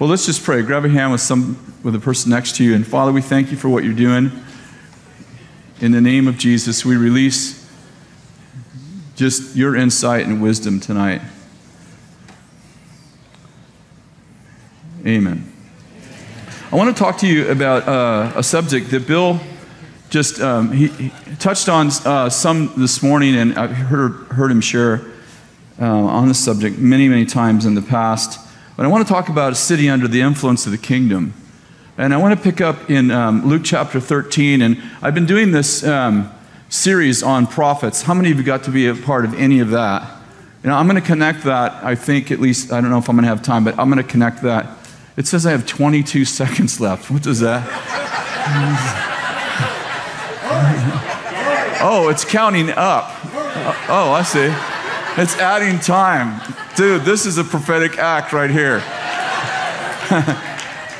Well, let's just pray. Grab a hand with some with the person next to you. And Father, we thank you for what you're doing. In the name of Jesus, we release just your insight and wisdom tonight. Amen. I want to talk to you about uh, a subject that Bill just um, he, he, touched on uh, some this morning, and I've heard, heard him share uh, on this subject many, many times in the past. But I want to talk about a city under the influence of the kingdom. And I want to pick up in um, Luke chapter 13. And I've been doing this um, series on prophets. How many of you got to be a part of any of that? You know, I'm going to connect that, I think, at least, I don't know if I'm going to have time, but I'm going to connect that. It says I have 22 seconds left. What does that? oh, it's counting up. Oh, I see. It's adding time. Dude, this is a prophetic act right here.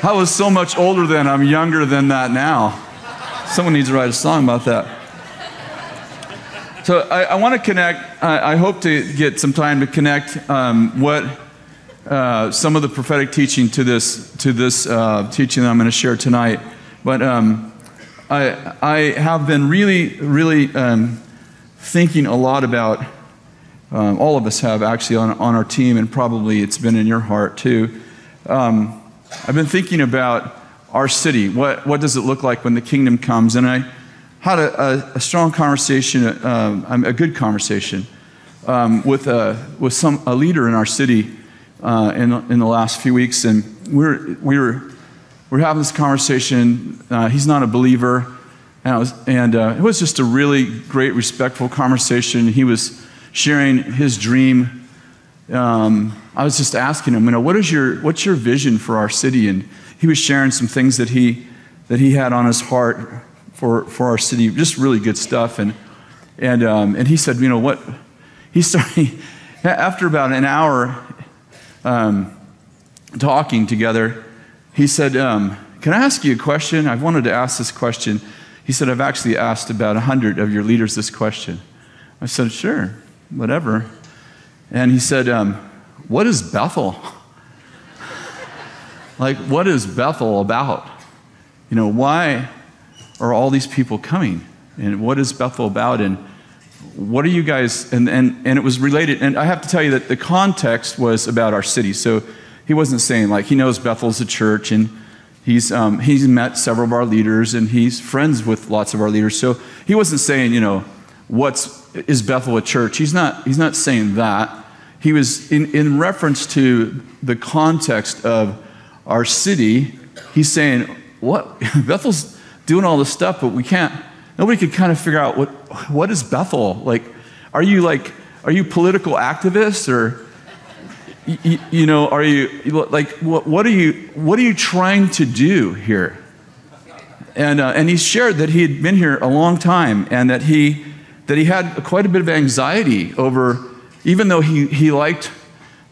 I was so much older then, I'm younger than that now. Someone needs to write a song about that. So I, I want to connect, I, I, hope to get some time to connect um, what uh, some of the prophetic teaching to this, to this uh, teaching that I'm going to share tonight. But um, I, I have been really, really um, thinking a lot about, um, all of us have actually on, on our team, and probably it's been in your heart too. Um, I've been thinking about our city. What, what does it look like when the kingdom comes? And I had a, a, a strong conversation, um, a good conversation, um, with, a, with some, a leader in our city uh, in, in the last few weeks. And we were, we were, we were having this conversation. Uh, he's not a believer. And, was, and uh, it was just a really great, respectful conversation. He was sharing his dream. Um, I was just asking him, you know, what is your, what's your vision for our city? And he was sharing some things that he, that he had on his heart for, for our city, just really good stuff. And, and, um, and he said, you know what? He started, after about an hour um, talking together, he said, um, Can I ask you a question? I've wanted to ask this question. He said, I've actually asked about 100 of your leaders this question. I said, Sure, whatever. And he said, um, what is Bethel? like, what is Bethel about? You know, why are all these people coming? And what is Bethel about? And what are you guys, and, and, and it was related, and I have to tell you that the context was about our city. So he wasn't saying, like, he knows Bethel's a church, and he's, um, he's met several of our leaders, and he's friends with lots of our leaders. So he wasn't saying, you know, what's, is Bethel a church? He's not, he's not saying that. He was in, in reference to the context of our city he's saying what? Bethel's doing all this stuff but we can't nobody could kind of figure out what what is bethel? Like are you like are you political activists or you, you know are you like what, what, are you what are you trying to do here? And uh, and he shared that he had been here a long time and that he that he had quite a bit of anxiety over even though he, he liked,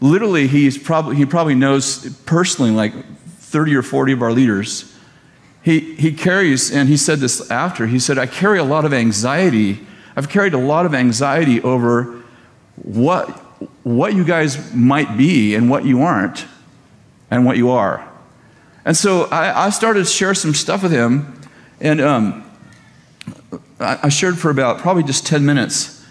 literally, he's probably, he probably knows personally like 30 or 40 of our leaders. He, he carries, and he said this after, he said, I carry a lot of anxiety. I've carried a lot of anxiety over what, what you guys might be and what you aren't and what you are. And so I, I started to share some stuff with him, and um, I, shared for about probably just 10 minutes.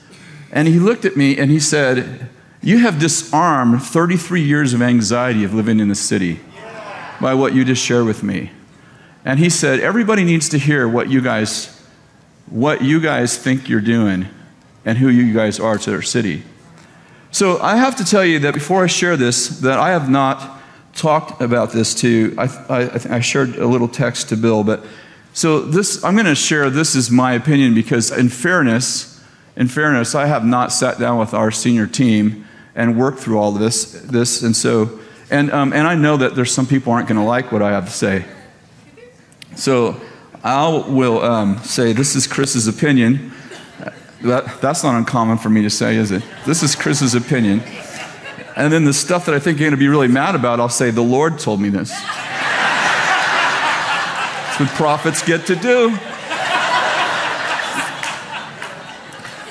And he looked at me and he said, You have disarmed 33 years of anxiety of living in the city by what you just shared with me. And he said, Everybody needs to hear what you guys what you guys think you're doing and who you guys are to our city. So I have to tell you that before I share this, that I have not talked about this to, I, I, I shared a little text to Bill, but so this, I'm going to share this is my opinion because in fairness, in fairness, I have not sat down with our senior team and worked through all this. this and so, and, um, and I know that there's some people aren't going to like what I have to say. So I will um, say this is Kris's opinion. That, that's not uncommon for me to say, is it? This is Kris's opinion. And then the stuff that I think you're going to be really mad about, I'll say, the Lord told me this. What prophets get to do.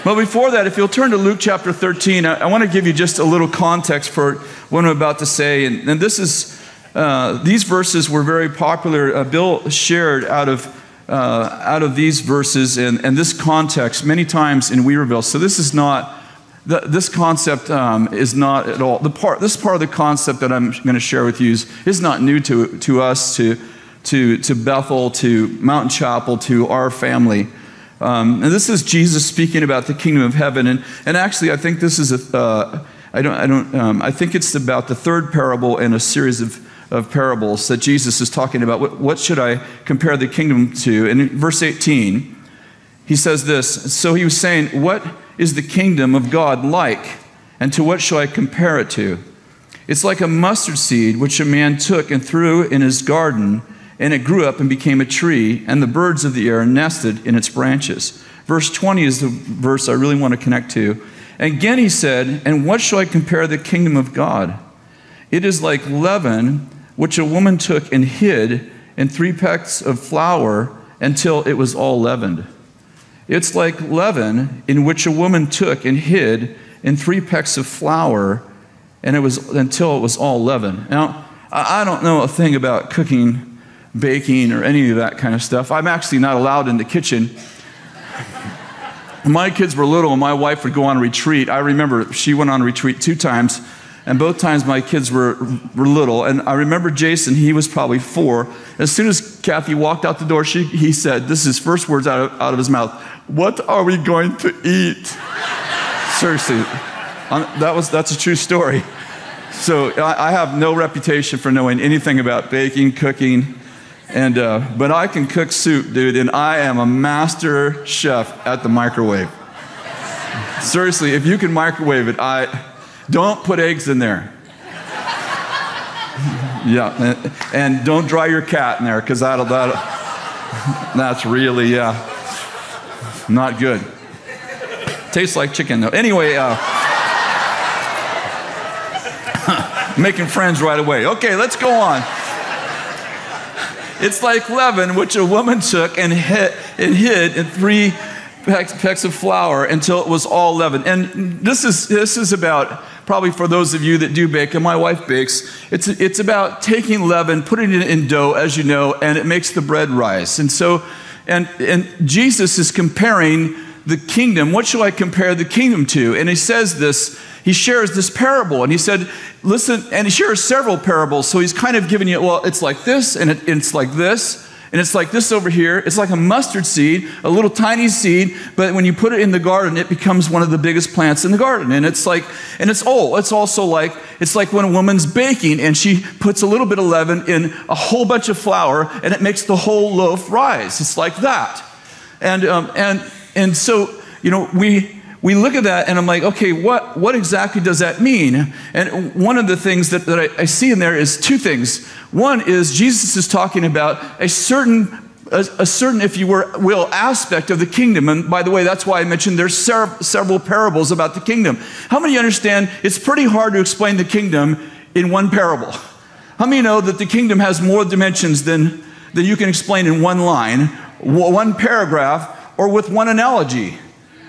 But before that, if you'll turn to Luke chapter 13, I, I want to give you just a little context for what I'm about to say. And, and this is, uh, these verses were very popular. Uh, Bill shared out of, uh, out of these verses and, and this context many times in Weaverville. So this is not, the, this concept um, is not at all, the part, this part of the concept that I'm going to share with you is, is not new to, to us, to, to, to Bethel, to Mountain Chapel, to our family. Um, and this is Jesus speaking about the kingdom of heaven. And, and actually, I think this is a, uh, I don't, I don't, um, I think it's about the third parable in a series of, of parables that Jesus is talking about. What, what should I compare the kingdom to? And in verse 18, he says this So he was saying, What is the kingdom of God like? And to what shall I compare it to? It's like a mustard seed which a man took and threw in his garden and it grew up and became a tree, and the birds of the air nested in its branches. Verse 20 is the verse I really want to connect to. And again, he said, And what shall I compare the kingdom of God? It is like leaven, which a woman took and hid in three pecks of flour until it was all leavened. It's like leaven in which a woman took and hid in three pecks of flour and it was until it was all leavened. Now, I don't know a thing about cooking baking or any of that kind of stuff. I'm actually not allowed in the kitchen. my kids were little and my wife would go on retreat. I remember she went on retreat two times, and both times my kids were, were little. And I remember Jason, he was probably four. As soon as Kathy walked out the door, she, he said, This is his first words out of, out of his mouth What are we going to eat? Seriously, that was, that's a true story. So I, I have no reputation for knowing anything about baking, cooking, and, uh, but I can cook soup, dude, and I am a master chef at the microwave. Seriously, if you can microwave it, I don't put eggs in there. yeah, and, and, don't dry your cat in there because that'll, that'll, that's really, yeah, not good. Tastes like chicken though. Anyway, uh, making friends right away. Okay, let's go on. It's like leaven, which a woman took and hid, and hid in three pecks of flour until it was all leaven. And this is, this is about, probably for those of you that do bake, and my wife bakes, it's, it's about taking leaven, putting it in dough, as you know, and it makes the bread rise. And so, and, and Jesus is comparing the kingdom. What shall I compare the kingdom to? And he says this he shares this parable and he said, Listen, and he shares several parables. So he's kind of giving you, well, it's like this, and it, it's like this, and it's like this over here. It's like a mustard seed, a little tiny seed, but when you put it in the garden, it becomes one of the biggest plants in the garden. And it's like, and it's oh, it's also like, it's like when a woman's baking and she puts a little bit of leaven in a whole bunch of flour and it makes the whole loaf rise. It's like that. And, um, and, and so, you know, we, we look at that and I'm like, okay, what, what exactly does that mean? And one of the things that, that I, I see in there is two things. One is Jesus is talking about a certain a, a, certain, if you were, will, aspect of the kingdom. And by the way, that's why I mentioned there's several parables about the kingdom. How many understand it's pretty hard to explain the kingdom in one parable? How many know that the kingdom has more dimensions than, than you can explain in one line, one paragraph, or with one analogy?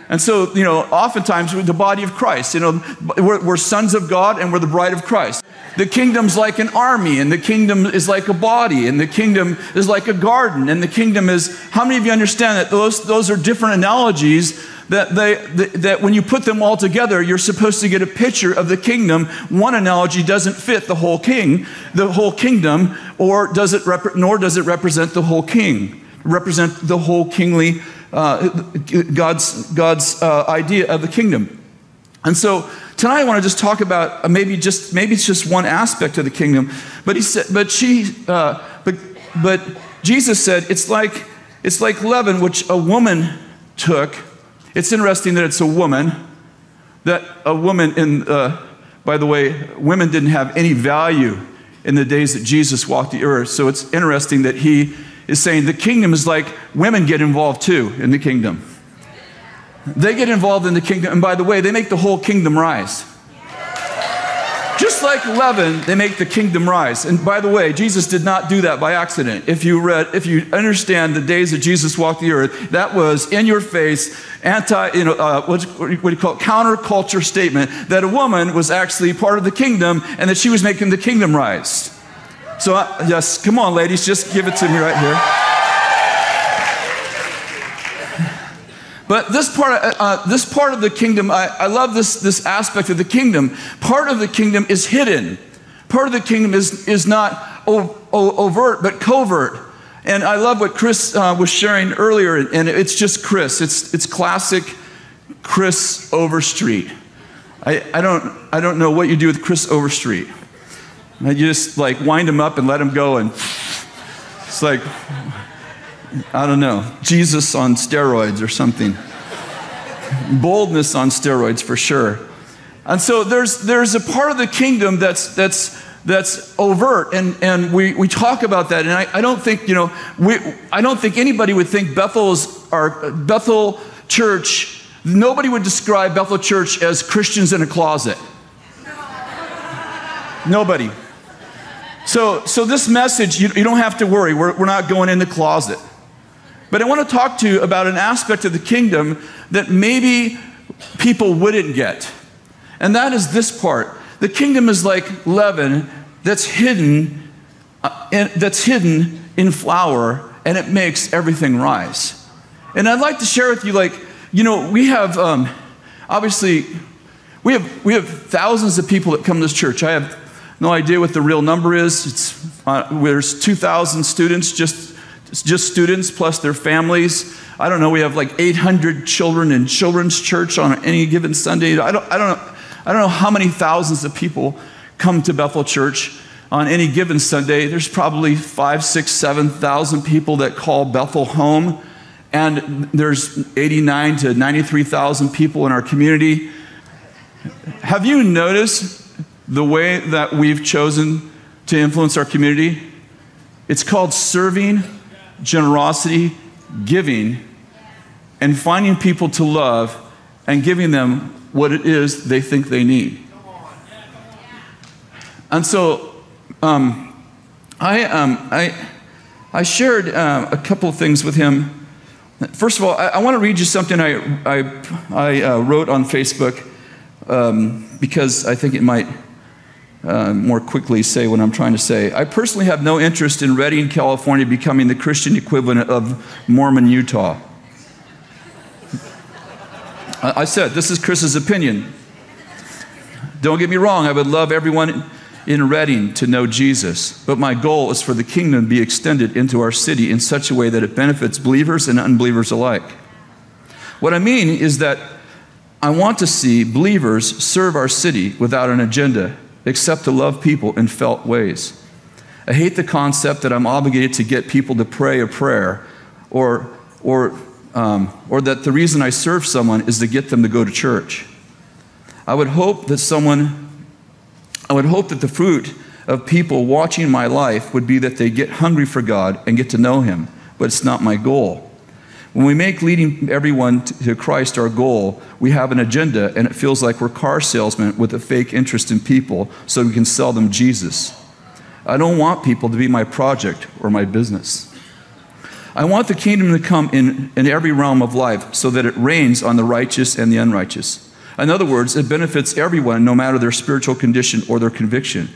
And so, you know, oftentimes we're the body of Christ. You know, we're, we're, sons of God and we're the bride of Christ. The kingdom's like an army, and the kingdom is like a body, and the kingdom is like a garden, and the kingdom is. How many of you understand that those, those are different analogies that, they, that, that when you put them all together, you're supposed to get a picture of the kingdom. One analogy doesn't fit the whole king, the whole kingdom, or does it rep- nor does it represent the whole king, represent the whole kingly uh, God's, God's uh, idea of the kingdom. And so tonight I want to just talk about uh, maybe just maybe it's just one aspect of the kingdom. But he said, but she, uh, but but Jesus said it's like it's like leaven which a woman took. It's interesting that it's a woman. That a woman in, uh, by the way, women didn't have any value in the days that Jesus walked the earth. So it's interesting that he is saying the kingdom is like women get involved too in the kingdom. They get involved in the kingdom, and by the way, they make the whole kingdom rise. Just like leaven, they make the kingdom rise. And by the way, Jesus did not do that by accident. If you read, if you understand the days that Jesus walked the earth, that was in your face, anti, you know, uh, what, what do you call it, counterculture statement that a woman was actually part of the kingdom and that she was making the kingdom rise. So, uh, yes, come on, ladies, just give it to me right here. But this part, uh, uh, this part of the kingdom, I, I love this, this aspect of the kingdom. Part of the kingdom is hidden. Part of the kingdom is, is not overt, but covert. And I love what Chris uh, was sharing earlier, and it's just Chris. It's, it's classic Chris Overstreet. I, I, don't, I don't know what you do with Chris Overstreet. You just like wind him up and let him go, and it's like, I don't know, Jesus on steroids or something. Boldness on steroids for sure. And so there's, there's a part of the kingdom that's, that's, that's overt, and, and we, we talk about that. And I, I don't think, you know, we, I don't think anybody would think Bethel's, our Bethel Church, nobody would describe Bethel Church as Christians in a closet. Nobody. So, so this message, you, you don't have to worry. We're, we're not going in the closet. But I want to talk to you about an aspect of the kingdom that maybe people wouldn't get. And that is this part. The kingdom is like leaven that's hidden, uh, in, that's hidden in flour, and it makes everything rise. And I'd like to share with you, like, you know, we have um, obviously we have we have thousands of people that come to this church. I have no idea what the real number is. It's uh, there's 2,000 students just just students plus their families. I don't know, we have like 800 children in children's church on any given Sunday. I don't, I don't, know, I don't know how many thousands of people come to Bethel Church on any given Sunday. There's probably five, six, 7,000 people that call Bethel home. And there's 89 to 93,000 people in our community. Have you noticed the way that we've chosen to influence our community? It's called serving generosity, giving, and finding people to love and giving them what it is they think they need. And so um, I, um, I, I shared uh, a couple of things with him. First of all, I, I want to read you something I, I, I uh, wrote on Facebook um, because I think it might uh, more quickly say what I'm trying to say. I personally have no interest in Redding, California becoming the Christian equivalent of Mormon, Utah. I said, this is Kris's opinion. Don't get me wrong, I would love everyone in Redding to know Jesus, but my goal is for the kingdom to be extended into our city in such a way that it benefits believers and unbelievers alike. What I mean is that I want to see believers serve our city without an agenda except to love people in felt ways. I hate the concept that I'm obligated to get people to pray a prayer or, or, um, or that the reason I serve someone is to get them to go to church. I would hope that someone, I would hope that the fruit of people watching my life would be that they get hungry for God and get to know Him, but it's not my goal. When we make leading everyone to Christ our goal, we have an agenda and it feels like we're car salesmen with a fake interest in people so we can sell them Jesus. I don't want people to be my project or my business. I want the kingdom to come in, in every realm of life so that it reigns on the righteous and the unrighteous. In other words, it benefits everyone no matter their spiritual condition or their conviction.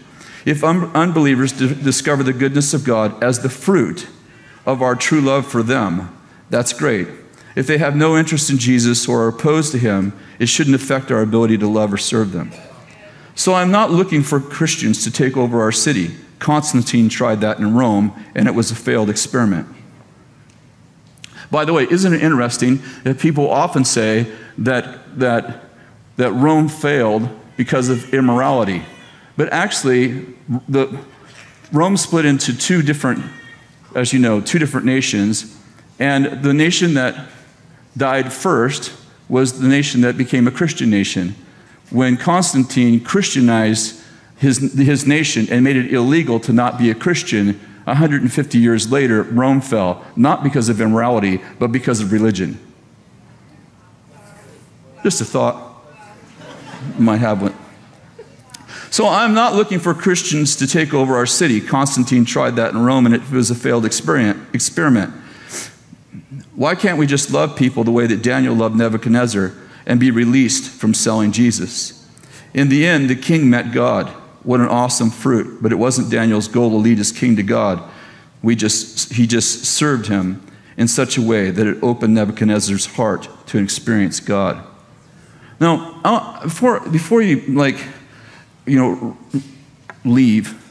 If un- unbelievers d- discover the goodness of God as the fruit of our true love for them, that's great. If they have no interest in Jesus or are opposed to him, it shouldn't affect our ability to love or serve them. So I'm not looking for Christians to take over our city. Constantine tried that in Rome, and it was a failed experiment. By the way, isn't it interesting that people often say that, that, that Rome failed because of immorality? But actually, the, Rome split into two different, as you know, two different nations and the nation that died first was the nation that became a Christian nation. When Constantine Christianized his, his nation and made it illegal to not be a Christian, 150 years later, Rome fell, not because of immorality, but because of religion. Just a thought. Might have one. So I'm not looking for Christians to take over our city. Constantine tried that in Rome, and it was a failed experiment. Why can't we just love people the way that Daniel loved Nebuchadnezzar and be released from selling Jesus? In the end, the king met God. What an awesome fruit. But it wasn't Daniel's goal to lead his king to God. We just, he just served him in such a way that it opened Nebuchadnezzar's heart to experience God. Now, before, before you, like, you know, leave,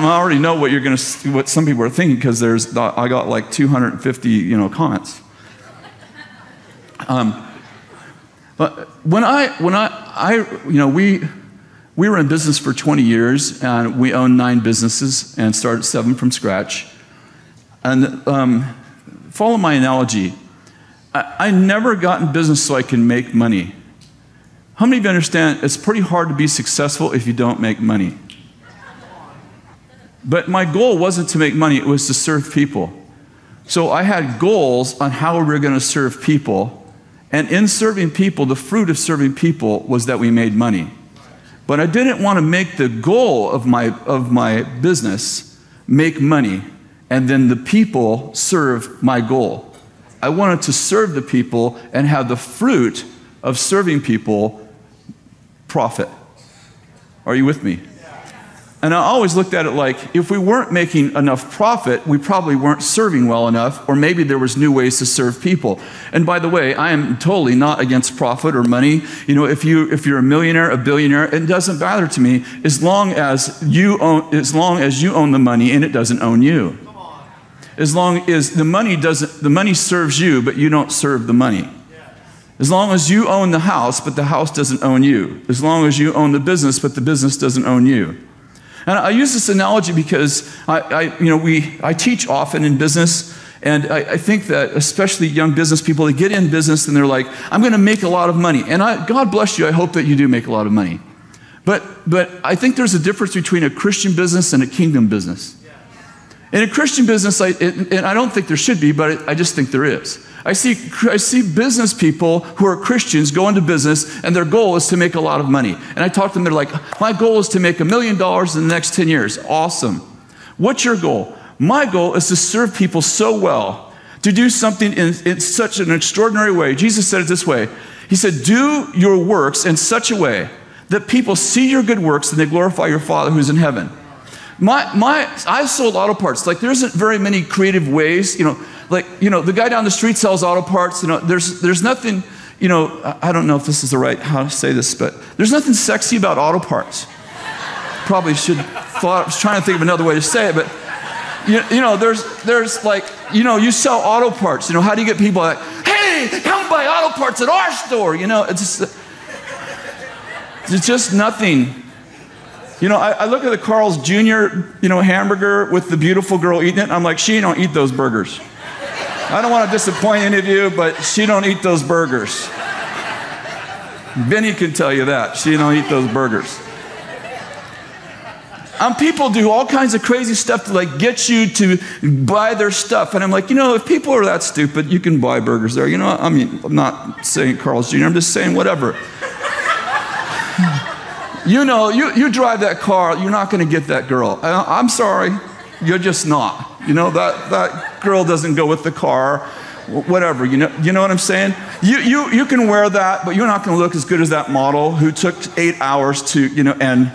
I already know what you're going to, what some people are thinking because there's, I got like 250, you know, comments. Um, but when I, when I, I, you know, we, we were in business for 20 years and we owned nine businesses and started seven from scratch. And um, follow my analogy. I, I never got in business so I can make money. How many of you understand it's pretty hard to be successful if you don't make money? But my goal wasn't to make money, it was to serve people. So I had goals on how we were going to serve people. And in serving people, the fruit of serving people was that we made money. But I didn't want to make the goal of my, of my business make money and then the people serve my goal. I wanted to serve the people and have the fruit of serving people profit. Are you with me? And I always looked at it like if we weren't making enough profit, we probably weren't serving well enough, or maybe there was new ways to serve people. And by the way, I am totally not against profit or money. You know, if you if you're a millionaire, a billionaire, it doesn't matter to me as long as you own as long as you own the money and it doesn't own you. As long as the money doesn't the money serves you, but you don't serve the money. As long as you own the house, but the house doesn't own you. As long as you own the business, but the business doesn't own you. And I use this analogy because I, I you know, we, I teach often in business, and I, I, think that especially young business people, they get in business and they're like, I'm going to make a lot of money. And I, God bless you, I hope that you do make a lot of money. But, but I think there's a difference between a Christian business and a kingdom business. In a Christian business, I, and I don't think there should be, but I just think there is. I see, I see business people who are Christians go into business and their goal is to make a lot of money. And I talk to them, they're like, My goal is to make a million dollars in the next 10 years. Awesome. What's your goal? My goal is to serve people so well, to do something in, in such an extraordinary way. Jesus said it this way He said, Do your works in such a way that people see your good works and they glorify your Father who's in heaven. My, my, I sold auto parts. Like, there isn't very many creative ways. You know, like, you know, the guy down the street sells auto parts. You know, there's, there's nothing, you know, I don't know if this is the right how to say this, but there's nothing sexy about auto parts. Probably should thought, I was trying to think of another way to say it, but you, you know, there's, there's like, you know, you sell auto parts. You know, how do you get people like, hey, come buy auto parts at our store? You know, it's just, it's just nothing you know, I, I, look at the Carl's Jr., you know, hamburger with the beautiful girl eating it. I'm like, she don't eat those burgers. I don't want to disappoint any of you, but she don't eat those burgers. Benny can tell you that. She don't eat those burgers. Um, people do all kinds of crazy stuff to like get you to buy their stuff. And I'm like, you know, if people are that stupid, you can buy burgers there. You know, I mean, I'm not saying Carl's Jr., I'm just saying whatever. You know, you, you drive that car, you're not going to get that girl. I, I'm sorry, you're just not. You know, that, that girl doesn't go with the car, whatever. You know, you know what I'm saying? You, you, you can wear that, but you're not going to look as good as that model who took eight hours to, you know, and,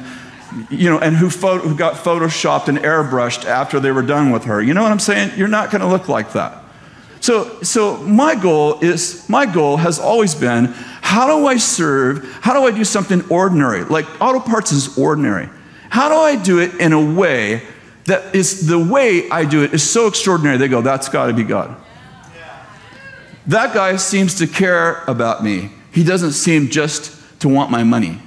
you know, and who, photo, who got photoshopped and airbrushed after they were done with her. You know what I'm saying? You're not going to look like that. So, so my goal is, my goal has always been how do I serve? How do I do something ordinary? Like auto parts is ordinary. How do I do it in a way that is the way I do it is so extraordinary? They go, that's got to be God. That guy seems to care about me. He doesn't seem just to want my money.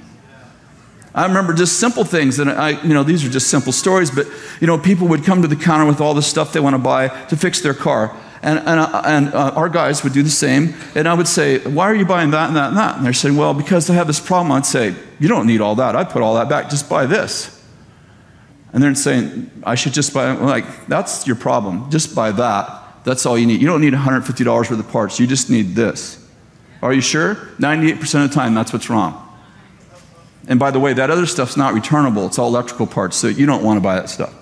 I remember just simple things, and I, you know, these are just simple stories, but you know, people would come to the counter with all the stuff they want to buy to fix their car. And, and, uh, and uh, our guys would do the same. And I would say, Why are you buying that and that and that? And they're saying, Well, because I have this problem. I'd say, You don't need all that. I'd put all that back. Just buy this. And they're saying, I should just buy, like, that's your problem. Just buy that. That's all you need. You don't need $150 worth of parts. You just need this. Are you sure? 98% of the time, that's what's wrong. And by the way, that other stuff's not returnable. It's all electrical parts, so you don't want to buy that stuff.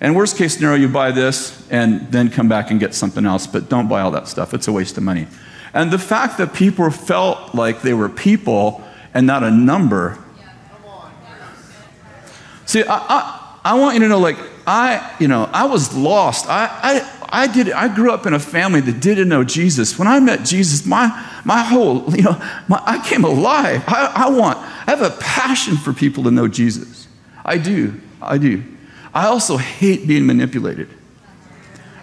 And worst case scenario, you buy this and then come back and get something else, but don't buy all that stuff. It's a waste of money. And the fact that people felt like they were people and not a number See, I, I, I want you to know, like, I, you know, I was lost. I, I, I did, I grew up in a family that didn't know Jesus. When I met Jesus, my, my whole, you know, my, I came alive. I, I want, I have a passion for people to know Jesus. I do, I do. I also hate being manipulated.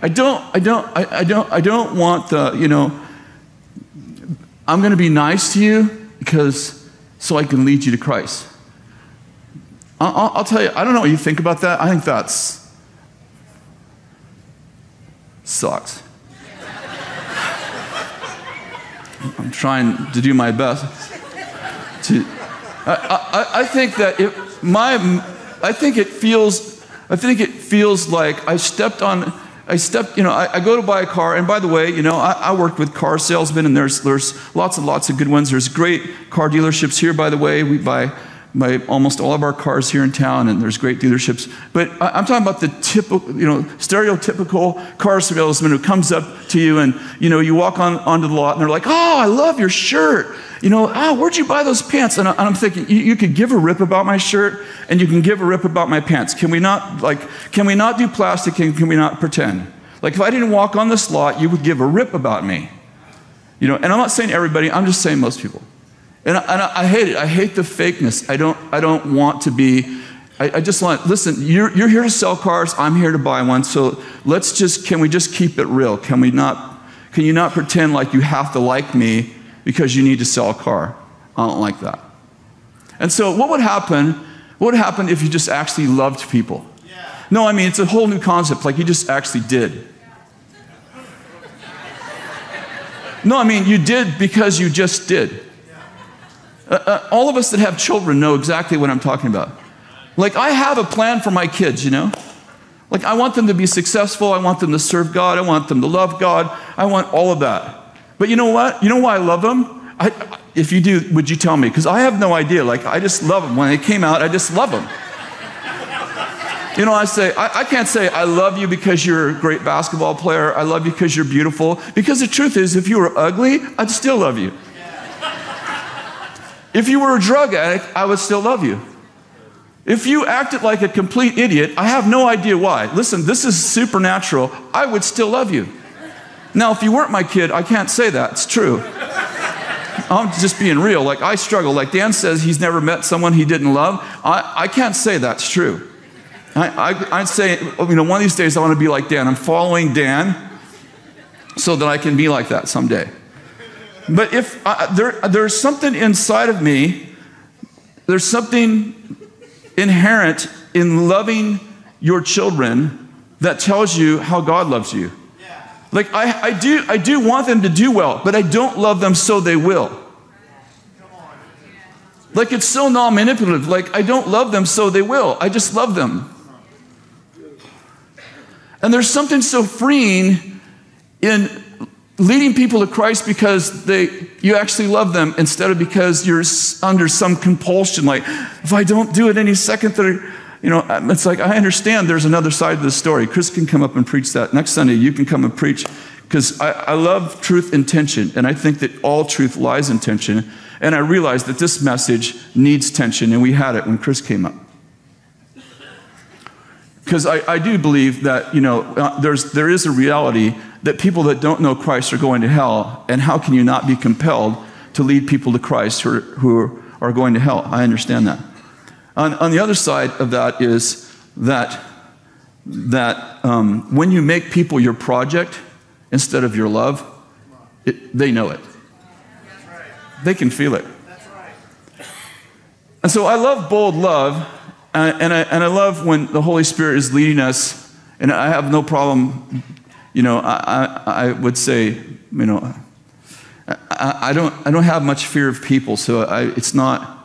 I don't, I don't, I, I don't, I don't want the, you know, I'm going to be nice to you because so I can lead you to Christ. I'll, I'll, tell you, I don't know what you think about that. I think that's sucks. I'm trying to do my best. To, I, I, I think that it, my, I think it feels, I think it feels like I stepped on I stepped, you know, I, I, go to buy a car, and by the way, you know, I, I worked with car salesmen, and there's, there's lots and lots of good ones. There's great car dealerships here, by the way. We buy, buy almost all of our cars here in town, and there's great dealerships. But I'm talking about the typical, you know, stereotypical car salesman who comes up to you, and, you know, you walk on, onto the lot, and they're like, oh, I love your shirt you know, ah, where'd you buy those pants? And, I, am thinking, you, you, could give a rip about my shirt and you can give a rip about my pants. Can we not, like, can we not do plastic and can we not pretend? Like, if I didn't walk on this lot, you would give a rip about me. You know, and I'm not saying everybody, I'm just saying most people. And I, and I hate it. I hate the fakeness. I don't, I don't want to be, I, I just want, listen, you're, you're here to sell cars, I'm here to buy one. So let's just, can we just keep it real? Can we not, can you not pretend like you have to like me because you need to sell a car. I don't like that. And so, what would happen? What would happen if you just actually loved people? Yeah. No, I mean, it's a whole new concept, like you just actually did. No, I mean, you did because you just did. Uh, uh, all of us that have children know exactly what I'm talking about. Like, I have a plan for my kids, you know? Like, I want them to be successful. I want them to serve God. I want them to love God. I want all of that. But you know what? You know why I love them? I, if you do, would you tell me? Because I have no idea. Like, I just love them. When they came out, I just love them. You know, I say, I, I, can't say, I love you because you're a great basketball player. I love you because you're beautiful. Because the truth is, if you were ugly, I'd still love you. If you were a drug addict, I would still love you. If you acted like a complete idiot, I have no idea why. Listen, this is supernatural. I would still love you. Now, if you weren't my kid, I can't say that. It's true. I'm just being real. Like, I struggle. Like, Dan says he's never met someone he didn't love. I, I can't say that's true. I, I, I'd say, you know, one of these days I want to be like Dan. I'm following Dan so that I can be like that someday. But if I, there, there's something inside of me, there's something inherent in loving your children that tells you how God loves you. Like, I, I, do, I do want them to do well, but I don't love them so they will. Like, it's so non manipulative. Like, I don't love them so they will. I just love them. And there's something so freeing in leading people to Christ because they, you actually love them instead of because you're under some compulsion. Like, if I don't do it any second, they're you know, um, it's like I understand there's another side of the story. Chris can come up and preach that. Next Sunday, you can come and preach because I, I love truth and tension, and I think that all truth lies in tension. And I realize that this message needs tension, and we had it when Chris came up. Because I, I, do believe that, you know, uh, there's, there is a reality that people that don't know Christ are going to hell, and how can you not be compelled to lead people to Christ who are, who are going to hell? I understand that. On, on the other side of that is that, that um, when you make people your project instead of your love, it, they know it. They can feel it. And so I love bold love, and, and, I, and I love when the Holy Spirit is leading us, and I have no problem, you know, I, I, I would say, you know, I, I, don't, I don't have much fear of people, so I, it's not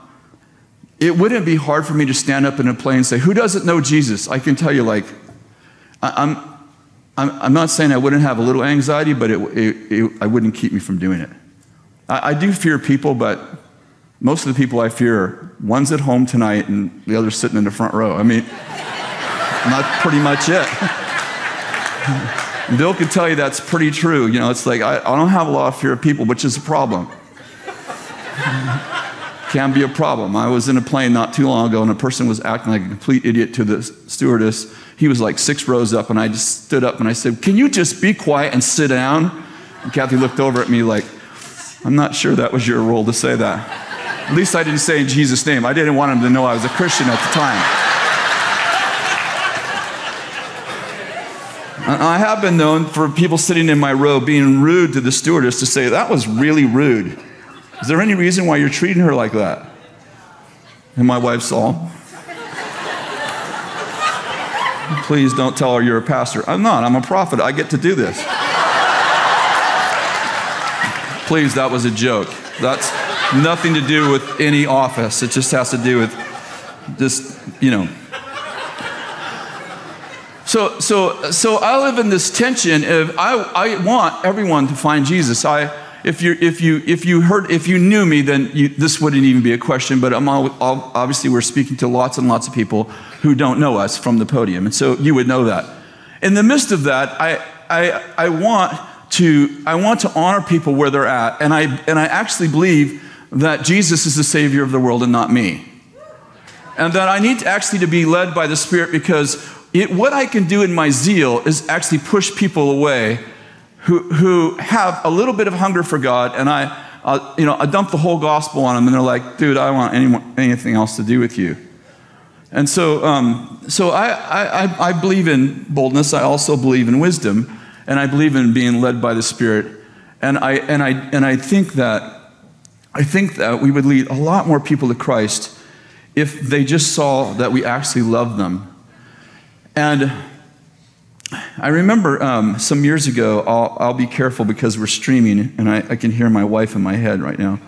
it wouldn't be hard for me to stand up in a plane and say, Who doesn't know Jesus? I can tell you, like, I'm, I'm, I'm not saying I wouldn't have a little anxiety, but it, it, it I wouldn't keep me from doing it. I, I, do fear people, but most of the people I fear one's at home tonight and the other's sitting in the front row. I mean, that's pretty much it. Bill can tell you that's pretty true. You know, it's like I, I don't have a lot of fear of people, which is a problem. can be a problem. I was in a plane not too long ago, and a person was acting like a complete idiot to the stewardess. He was like six rows up, and I just stood up and I said, Can you just be quiet and sit down? And Kathy looked over at me like, I'm not sure that was your role to say that. At least I didn't say in Jesus' name. I didn't want him to know I was a Christian at the time. I have been known for people sitting in my row being rude to the stewardess to say, That was really rude. Is there any reason why you're treating her like that? And my wife saw. Please don't tell her you're a pastor. I'm not, I'm a prophet. I get to do this. Please, that was a joke. That's nothing to do with any office. It just has to do with just, you know. So, so, so I live in this tension of I, I want everyone to find Jesus. I, if you, if you, if you heard, if you knew me, then you, this wouldn't even be a question. But I'm all, all, obviously we're speaking to lots and lots of people who don't know us from the podium, and so you would know that. In the midst of that, I, I, I want to, I want to honor people where they're at, and I, and I actually believe that Jesus is the Savior of the world and not me, and that I need to actually to be led by the Spirit because it, what I can do in my zeal is actually push people away who, who have a little bit of hunger for God, and I, uh, you know, I dump the whole gospel on them, and they're like, dude, I don't want any, anything else to do with you. And so, um, so I, I, I believe in boldness. I also believe in wisdom, and I believe in being led by the Spirit. And I, and I, and I think that I think that we would lead a lot more people to Christ if they just saw that we actually love them and I remember um, some years ago, I'll, I'll, be careful because we're streaming, and I, I can hear my wife in my head right now.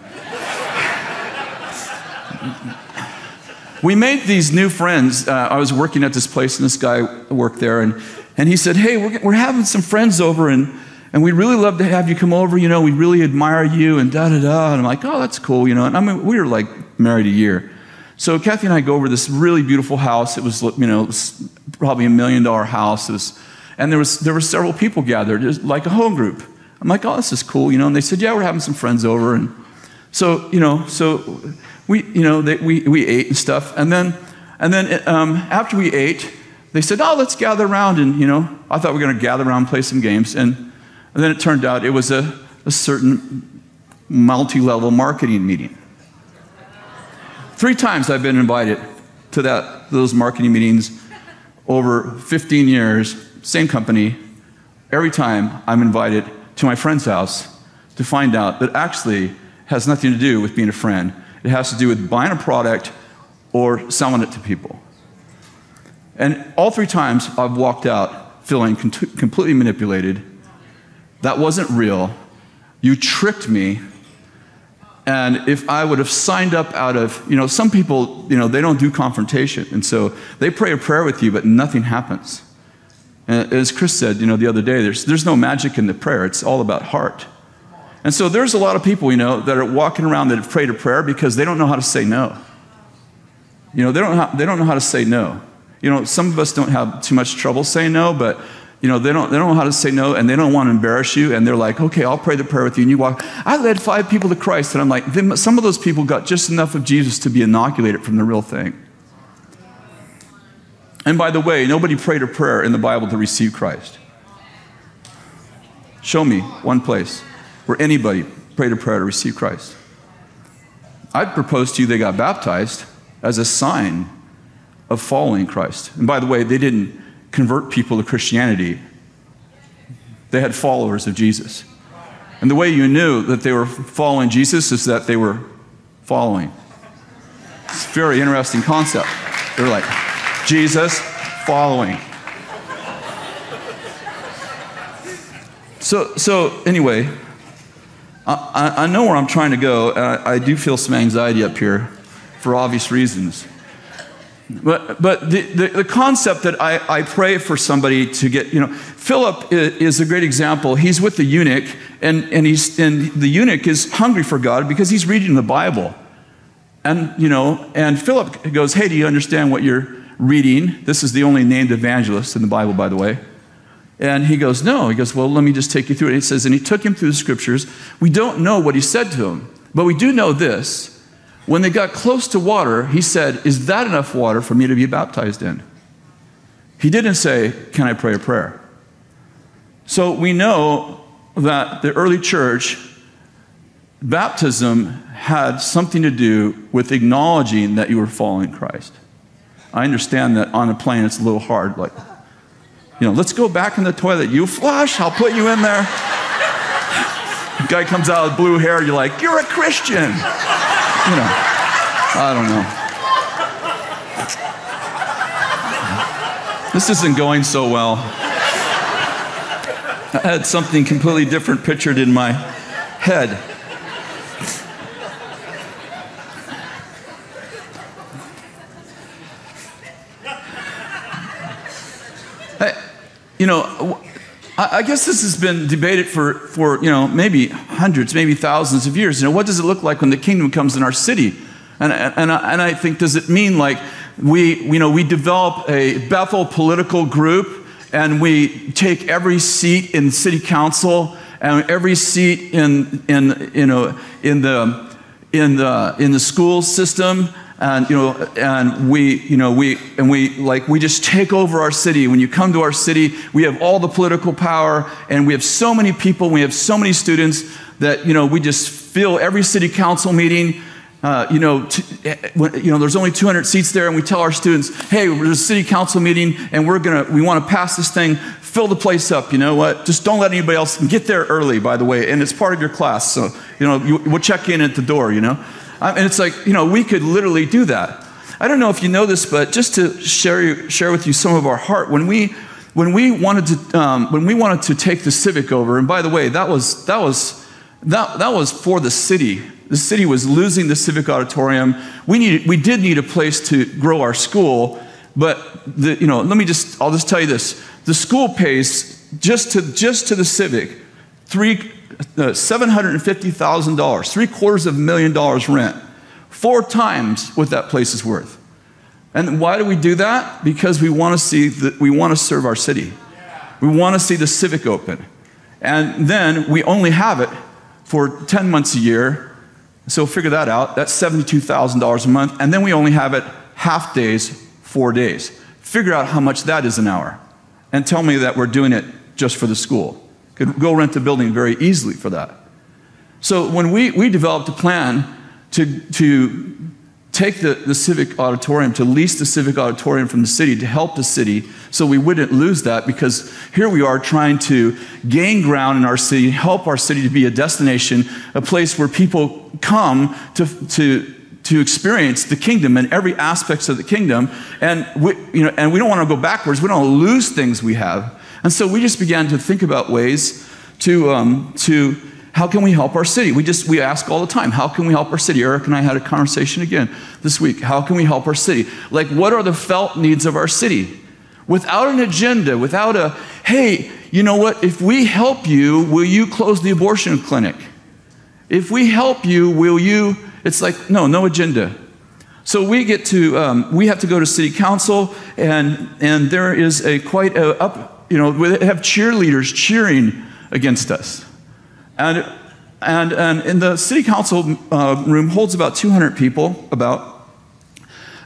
we made these new friends. Uh, I was working at this place, and this guy worked there, and, and he said, Hey, we're, we're having some friends over, and, and we'd really love to have you come over. You know, we really admire you, and da da da. And I'm like, Oh, that's cool, you know. And I mean, we were like married a year. So Kathy and I go over this really beautiful house. It was, you know, was probably a million dollar house. Was, and there, was, there were several people gathered, like a home group. I'm like, oh, this is cool, you know. And they said, yeah, we're having some friends over. And so, you know, so we, you know, they, we, we ate and stuff. And then, and then um, after we ate, they said, oh, let's gather around. And, you know, I thought we were going to gather around and play some games. And, and then it turned out it was a, a certain multi level marketing meeting. Three times I've been invited to that, those marketing meetings over 15 years, same company. Every time I'm invited to my friend's house to find out that actually has nothing to do with being a friend. It has to do with buying a product or selling it to people. And all three times I've walked out feeling completely manipulated. That wasn't real. You tricked me and if I would have signed up out of, you know, some people, you know, they don't do confrontation. And so they pray a prayer with you, but nothing happens. And as Chris said, you know, the other day, there's, there's no magic in the prayer. It's all about heart. And so there's a lot of people, you know, that are walking around that have prayed a prayer because they don't know how to say no. You know, they don't, have, they don't know how to say no. You know, some of us don't have too much trouble saying no, but you know, they don't, they don't know how to say no and they don't want to embarrass you. And they're like, okay, I'll pray the prayer with you. And you walk. I led five people to Christ. And I'm like, some of those people got just enough of Jesus to be inoculated from the real thing. And by the way, nobody prayed a prayer in the Bible to receive Christ. Show me one place where anybody prayed a prayer to receive Christ. I'd propose to you they got baptized as a sign of following Christ. And by the way, they didn't convert people to Christianity. They had followers of Jesus. And the way you knew that they were following Jesus is that they were following. It's a very interesting concept. They're like, Jesus following. So, so anyway, I, I know where I'm trying to go. I, I do feel some anxiety up here for obvious reasons. But, but the, the, the, concept that I, I pray for somebody to get, you know, Philip is a great example. He's with the eunuch, and, and, he's, and the eunuch is hungry for God because he's reading the Bible. And, you know, and Philip goes, Hey, do you understand what you're reading? This is the only named evangelist in the Bible, by the way. And he goes, No. He goes, Well, let me just take you through it. And He says, And he took him through the scriptures. We don't know what he said to him, but we do know this When they got close to water, he said, Is that enough water for me to be baptized in? He didn't say, Can I pray a prayer? So we know that the early church, baptism had something to do with acknowledging that you were following Christ. I understand that on a plane it's a little hard. Like, you know, let's go back in the toilet. You flush, I'll put you in there. guy comes out with blue hair, you're like, you're a Christian. You know, I don't know. This isn't going so well. I had something completely different pictured in my head. you know, I guess this has been debated for, for, you know, maybe hundreds, maybe thousands of years. You know, what does it look like when the kingdom comes in our city? And, and, and I think, does it mean like we, you know, we develop a Bethel political group and we take every seat in city council and every seat in, in, you know, in, the, in, the, in the school system and you know and we you know we and we like we just take over our city when you come to our city we have all the political power and we have so many people we have so many students that you know we just fill every city council meeting uh, you know, eh, you know, there's only 200 seats there, and we tell our students, "Hey, there's a city council meeting, and we're gonna, we want to pass this thing, fill the place up. You know what? Just don't let anybody else get there early, by the way, and it's part of your class, so you know, you, we'll check in at the door. You know, and it's like, you know, we could literally do that. I don't know if you know this, but just to share, share with you some of our heart, when we, when we, wanted to, um, when we wanted to take the Civic over, and by the way, that was, that was, that, that was for the city. The city was losing the Civic Auditorium. We, needed, we did need a place to grow our school, but the, you know, let me just, I'll just tell you this. The school pays just to, just to the Civic three, uh, $750,000, three quarters of a million dollars rent, four times what that place is worth. And why do we do that? Because we want to see that we want to serve our city. We want to see the civic open. And then we only have it for 10 months a year. So figure that out. That's $72,000 a month. And then we only have it half days, four days. Figure out how much that is an hour. And tell me that we're doing it just for the school. Could go rent a building very easily for that. So when we, we developed a plan to, to take the, the civic auditorium, to lease the civic auditorium from the city to help the city so we wouldn't lose that because here we are trying to gain ground in our city, help our city to be a destination, a place where people come to, to, to experience the kingdom and every aspects of the kingdom. And we, you know, and we don't want to go backwards. We don't lose things we have. And so we just began to think about ways to, um, to how can we help our city? We just we ask all the time, how can we help our city? Eric and I had a conversation again this week. How can we help our city? Like, what are the felt needs of our city? Without an agenda, without a, hey, you know what? If we help you, will you close the abortion clinic? If we help you, will you? It's like, no, no agenda. So we get to, um, we have to go to city council, and, and there is a quite a up, you know, we have cheerleaders cheering against us. And, and, and in the city council uh, room holds about 200 people, about.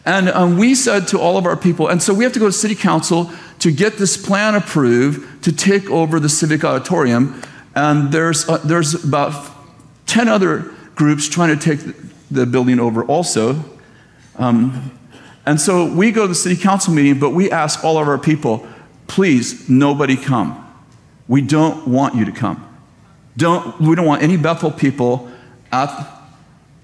And um, we said to all of our people, and so we have to go to city council to get this plan approved to take over the civic auditorium. And there's, uh, there's about 10 other groups trying to take the building over also. Um, and so we go to the city council meeting, but we ask all of our people, please, nobody come. We don't want you to come. Don't, we don't want any Bethel people at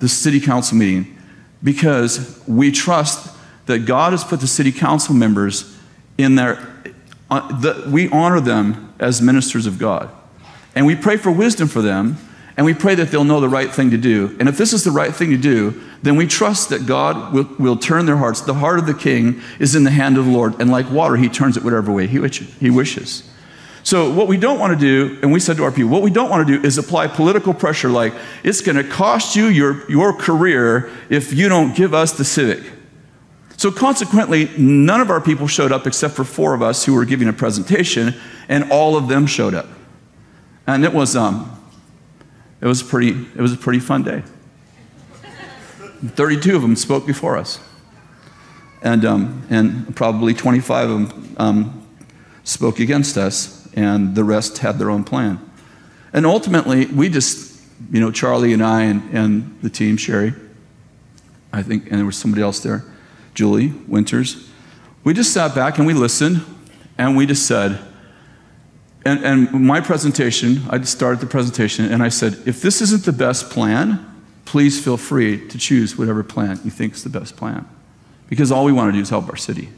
the city council meeting because we trust that God has put the city council members in there. Uh, the, we honor them as ministers of God. And we pray for wisdom for them, and we pray that they'll know the right thing to do. And if this is the right thing to do, then we trust that God will, will turn their hearts. The heart of the king is in the hand of the Lord, and like water, he turns it whatever way he, he wishes. So, what we don't want to do, and we said to our people, what we don't want to do is apply political pressure like it's going to cost you your, your career if you don't give us the civic. So, consequently, none of our people showed up except for four of us who were giving a presentation, and all of them showed up. And it was, um, it was, pretty, it was a pretty fun day. 32 of them spoke before us. And, um, and probably 25 of them um, spoke against us, and the rest had their own plan. And ultimately, we just, you know, Charlie and I and, and the team, Sherry, I think, and there was somebody else there, Julie Winters, we just sat back and we listened, and we just said, and, and my presentation, I started the presentation, and I said, if this isn't the best plan, please feel free to choose whatever plan you think is the best plan. Because all we want to do is help our city.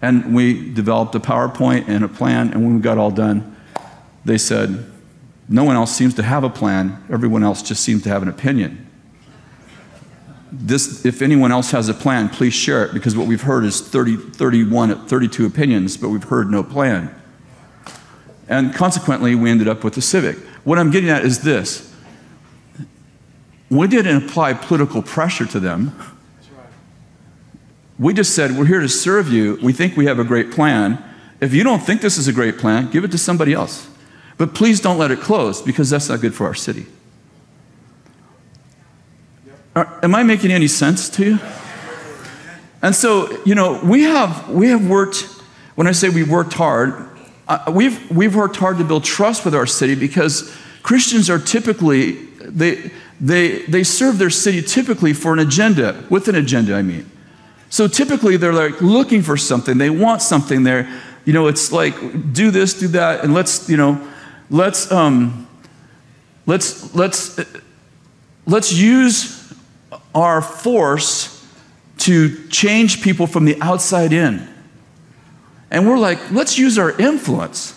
And we developed a PowerPoint and a plan, and when we got all done, they said, no one else seems to have a plan, everyone else just seems to have an opinion. This, if anyone else has a plan, please share it because what we've heard is 30, 31, 32 opinions, but we've heard no plan. And consequently, we ended up with the Civic. What I'm getting at is this we didn't apply political pressure to them. We just said, We're here to serve you. We think we have a great plan. If you don't think this is a great plan, give it to somebody else. But please don't let it close because that's not good for our city. Are, am I making any sense to you? And so, you know, we have, we have worked, when I say we worked hard, uh, we've, we've worked hard to build trust with our city because Christians are typically, they, they, they serve their city typically for an agenda, with an agenda, I mean. So typically they're like looking for something, they want something there. You know, it's like, do this, do that, and let's, you know, let's, um, let's, let's, let's use our force to change people from the outside in. And we're like, let's use our influence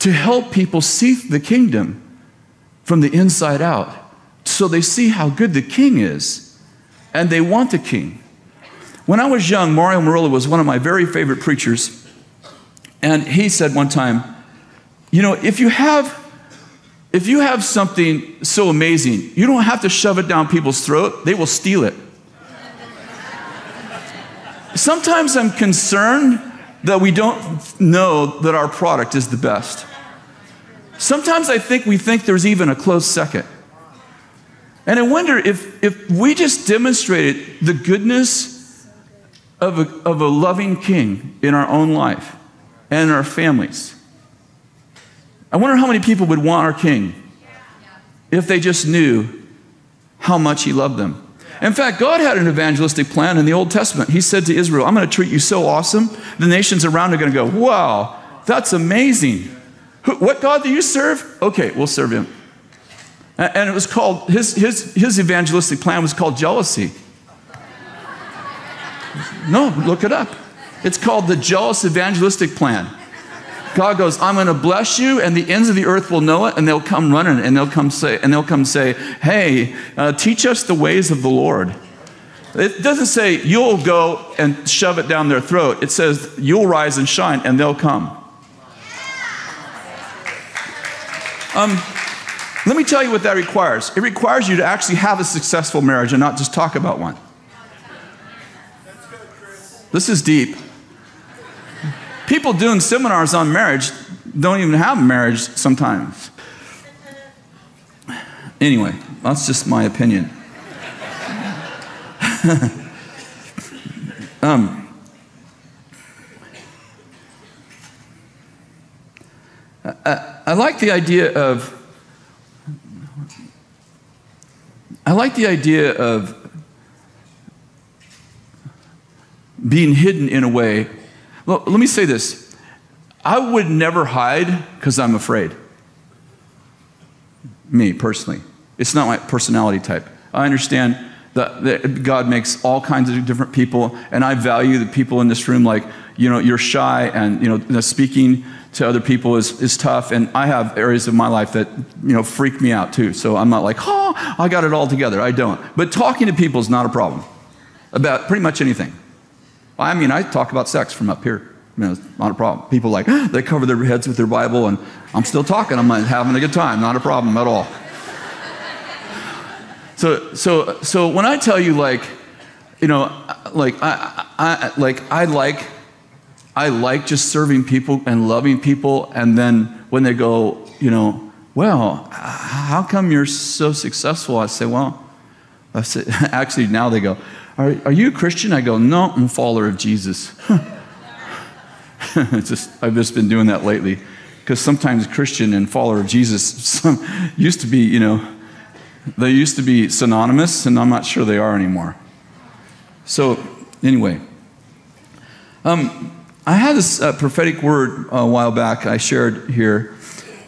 to help people see the kingdom from the inside out so they see how good the king is and they want the king. When I was young, Mario Murillo was one of my very favorite preachers. And he said one time, you know, if you have if you have something so amazing, you don't have to shove it down people's throat, they will steal it. Sometimes I'm concerned that we don't know that our product is the best. Sometimes I think we think there's even a close second. And I wonder if, if we just demonstrated the goodness of a, of a loving king in our own life and in our families. I wonder how many people would want our king if they just knew how much he loved them. In fact, God had an evangelistic plan in the Old Testament. He said to Israel, I'm going to treat you so awesome, the nations around are going to go, wow, that's amazing. What God do you serve? Okay, we'll serve him. And it was called, his, his, his evangelistic plan was called jealousy. No, look it up. It's called the jealous evangelistic plan. God goes, I'm going to bless you, and the ends of the earth will know it, and they'll come running, and they'll come say, and they'll come say, Hey, uh, teach us the ways of the Lord. It doesn't say you'll go and shove it down their throat. It says you'll rise and shine, and they'll come. Um, let me tell you what that requires. It requires you to actually have a successful marriage and not just talk about one. This is deep. People doing seminars on marriage don't even have marriage sometimes. Anyway, that's just my opinion. um, I, I like the idea of I like the idea of being hidden in a way well, let me say this I would never hide because I'm afraid. Me, personally. It's not my personality type. I understand that, that, God makes all kinds of different people, and I value the people in this room like, you know, you're shy, and, you know, speaking to other people is, is tough, and I have areas of my life that, you know, freak me out too. So I'm not like, oh, I got it all together. I don't. But talking to people is not a problem about pretty much anything. I mean, I talk about sex from up here. You know, it's not a problem. People like, they cover their heads with their Bible, and I'm still talking. I'm like, having a good time. Not a problem at all. So, so, so when I tell you, like, you know, like I, I, like I like, I like just serving people and loving people, and then when they go, you know, well, how come you're so successful? I say, well, I said, actually, now they go, are, are you a Christian? I go, No, I'm a follower of Jesus. just, I've just been doing that lately. Because sometimes Christian and follower of Jesus some, used to be, you know, they used to be synonymous, and I'm not sure they are anymore. So, anyway, um, I had this uh, prophetic word a while back I shared here.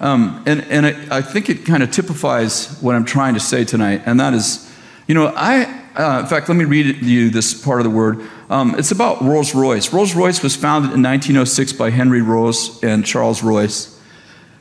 Um, and and I, I think it kind of typifies what I'm trying to say tonight, and that is, you know, I, uh, in fact, let me read you this part of the word. Um, it's about Rolls Royce. Rolls Royce was founded in 1906 by Henry Rolls and Charles Royce.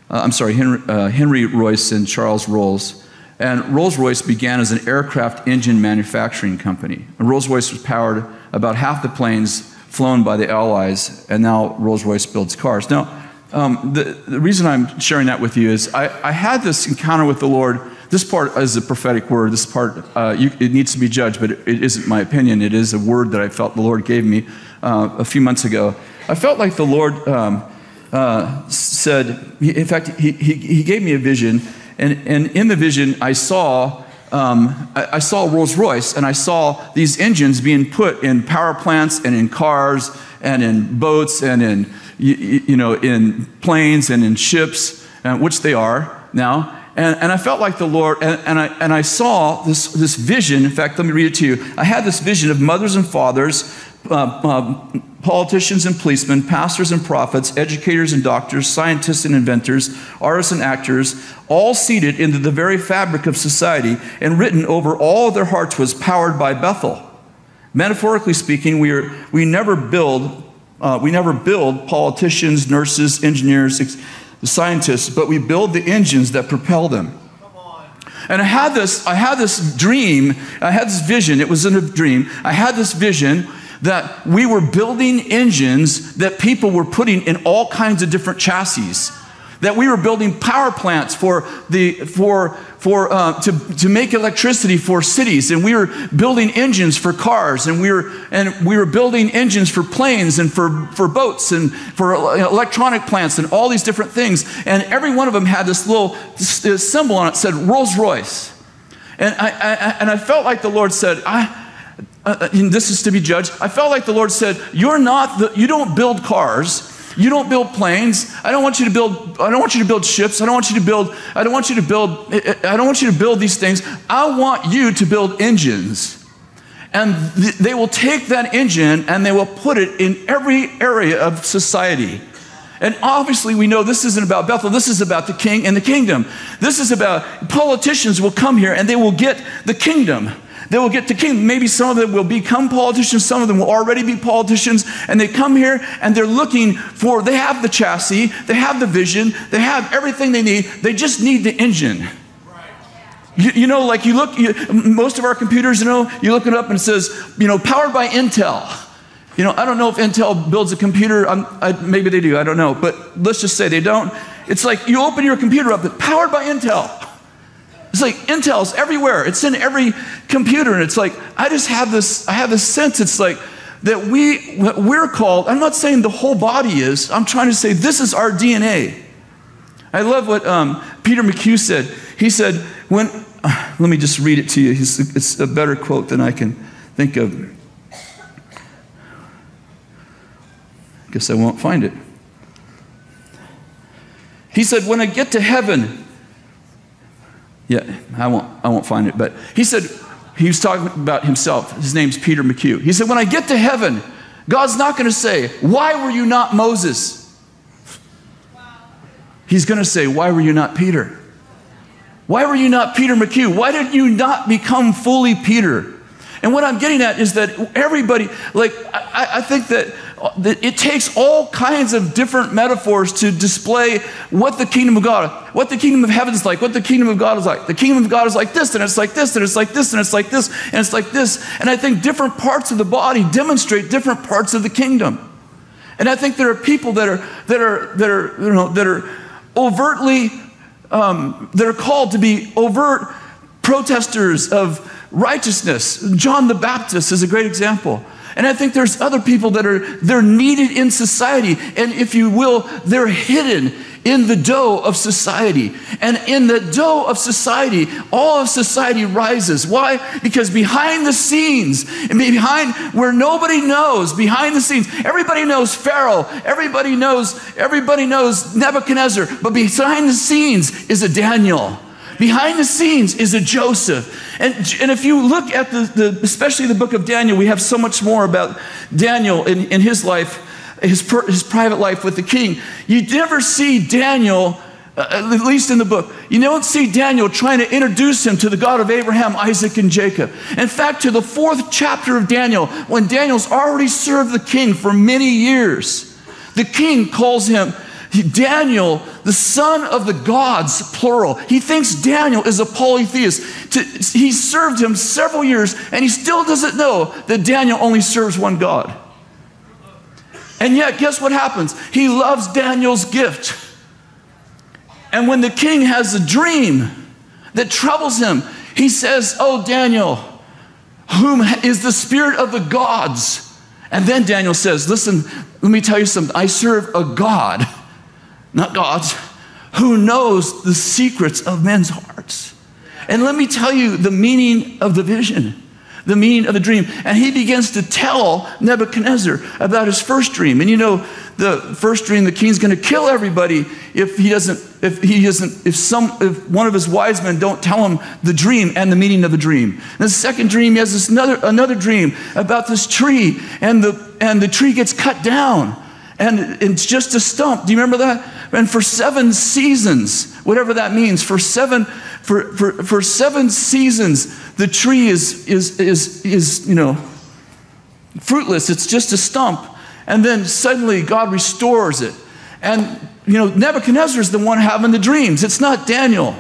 Uh, I'm sorry, Henry, uh, Henry Royce and Charles Rolls. And Rolls Royce began as an aircraft engine manufacturing company. And Rolls Royce was powered about half the planes flown by the Allies, and now Rolls Royce builds cars. Now, um, the, the, reason I'm sharing that with you is I, I, had this encounter with the Lord. This part is a prophetic word. This part, uh, you, it needs to be judged, but it, it isn't my opinion. It is a word that I felt the Lord gave me uh, a few months ago. I felt like the Lord um, uh, said, in fact, he, he, he, gave me a vision, and, and in the vision, I saw. Um, I, I saw Rolls Royce, and I saw these engines being put in power plants and in cars and in boats and in you, you know, in planes and in ships, uh, which they are now. And, and I felt like the Lord, and, and, I, and I saw this, this vision. In fact, let me read it to you. I had this vision of mothers and fathers, uh, uh, politicians and policemen, pastors and prophets, educators and doctors, scientists and inventors, artists and actors, all seated into the very fabric of society, and written over all their hearts was powered by Bethel. Metaphorically speaking, we, are, we never build uh, we never build politicians, nurses, engineers, scientists, but we build the engines that propel them. And I had this, I had this dream, I had this vision, it was in a dream. I had this vision that we were building engines that people were putting in all kinds of different chassis that we were building power plants for, the, for, for, uh, to, to make electricity for cities, and we were building engines for cars, and we were, and we were building engines for planes and for, for boats and for electronic plants and all these different things. And every one of them had this little this symbol on it said Rolls Royce. And I, I, and I felt like the Lord said, I, uh, and this is to be judged. I felt like the Lord said, You're not the, you don't build cars. You don't build planes. I don't want you to build I don't want you to build ships. I don't want you to build I don't want you to build I don't want you to build these things. I want you to build engines. And th- they will take that engine and they will put it in every area of society. And obviously, we know this isn't about Bethel. This is about the king and the kingdom. This is about politicians will come here and they will get the kingdom. They will get to kingdom. Maybe some of them will become politicians, some of them will already be politicians, and they come here and they're looking for, they have the chassis, they have the vision, they have everything they need. They just need the engine. You, you, know, like you look, you, most of our computers, you know, you look it up and it says, you know, powered by Intel. You know, I don't know if Intel builds a computer. I, maybe they do. I don't know. But let's just say they don't. It's like you open your computer up, it's powered by Intel. It's like Intel's everywhere. It's in every computer. And it's like, I just have this, I have this sense. It's like that we, we're called, I'm not saying the whole body is, I'm trying to say this is our DNA. I love what um, Peter McHugh said. He said, when, uh, let me just read it to you. It's, it's a better quote than I can think of. I guess I won't find it. He said, When I get to heaven, yeah, I won't, I won't find it. But he said, he was talking about himself. His name's Peter McHugh. He said, When I get to heaven, God's not going to say, Why were you not Moses? He's going to say, Why were you not Peter? Why were you not Peter McHugh? Why did you not become fully Peter? And what I'm getting at is that everybody, like, I, I think that it takes all kinds of different metaphors to display what the kingdom of God, what the kingdom of heaven is like, what the kingdom of God is like. The kingdom of God is like this, and it's like this, and it's like this, and it's like this, and it's like this. And I think different parts of the body demonstrate different parts of the kingdom. And I think there are people that are that are that are you know that are overtly um, that are called to be overt protesters of righteousness. John the Baptist is a great example. And I think there's other people that are they're needed in society. And if you will, they're hidden in the dough of society. And in the dough of society, all of society rises. Why? Because behind the scenes, and behind where nobody knows, behind the scenes, everybody knows Pharaoh, everybody knows, everybody knows Nebuchadnezzar, but behind the scenes is a Daniel. Behind the scenes is a Joseph. And, and if you look at the, the, especially the book of Daniel, we have so much more about Daniel in, in his life his, per, his private life with the king. You never see Daniel, uh, at least in the book, you don't see Daniel trying to introduce him to the God of Abraham, Isaac, and Jacob. In fact, to the fourth chapter of Daniel, when Daniel's already served the king for many years, the king calls him Daniel, the son of the gods, plural. He thinks Daniel is a polytheist. he served him several years, and he still doesn't know that Daniel only serves one God. And yet, guess what happens? He loves Daniel's gift. And when the king has a dream that troubles him, he says, Oh, Daniel, whom is the spirit of the gods? And then Daniel says, Listen, let me tell you something. I serve a God, not gods, who knows the secrets of men's hearts. And let me tell you the meaning of the vision the meaning of the dream. And he begins to tell Nebuchadnezzar about his first dream. And you know, the first dream, the king's going to kill everybody if he doesn't, if he doesn't, if some, if one of his wise men don't tell him the dream and the meaning of the dream. And the second dream, he has this another, another dream about this tree, and the, and the tree gets cut down. And it's just a stump. Do you remember that? And for seven seasons, whatever that means, for seven for, for, for seven seasons, the tree is, is, is, is, you know, fruitless. It's just a stump. And then suddenly God restores it. And, you know, Nebuchadnezzar is the one having the dreams. It's not Daniel.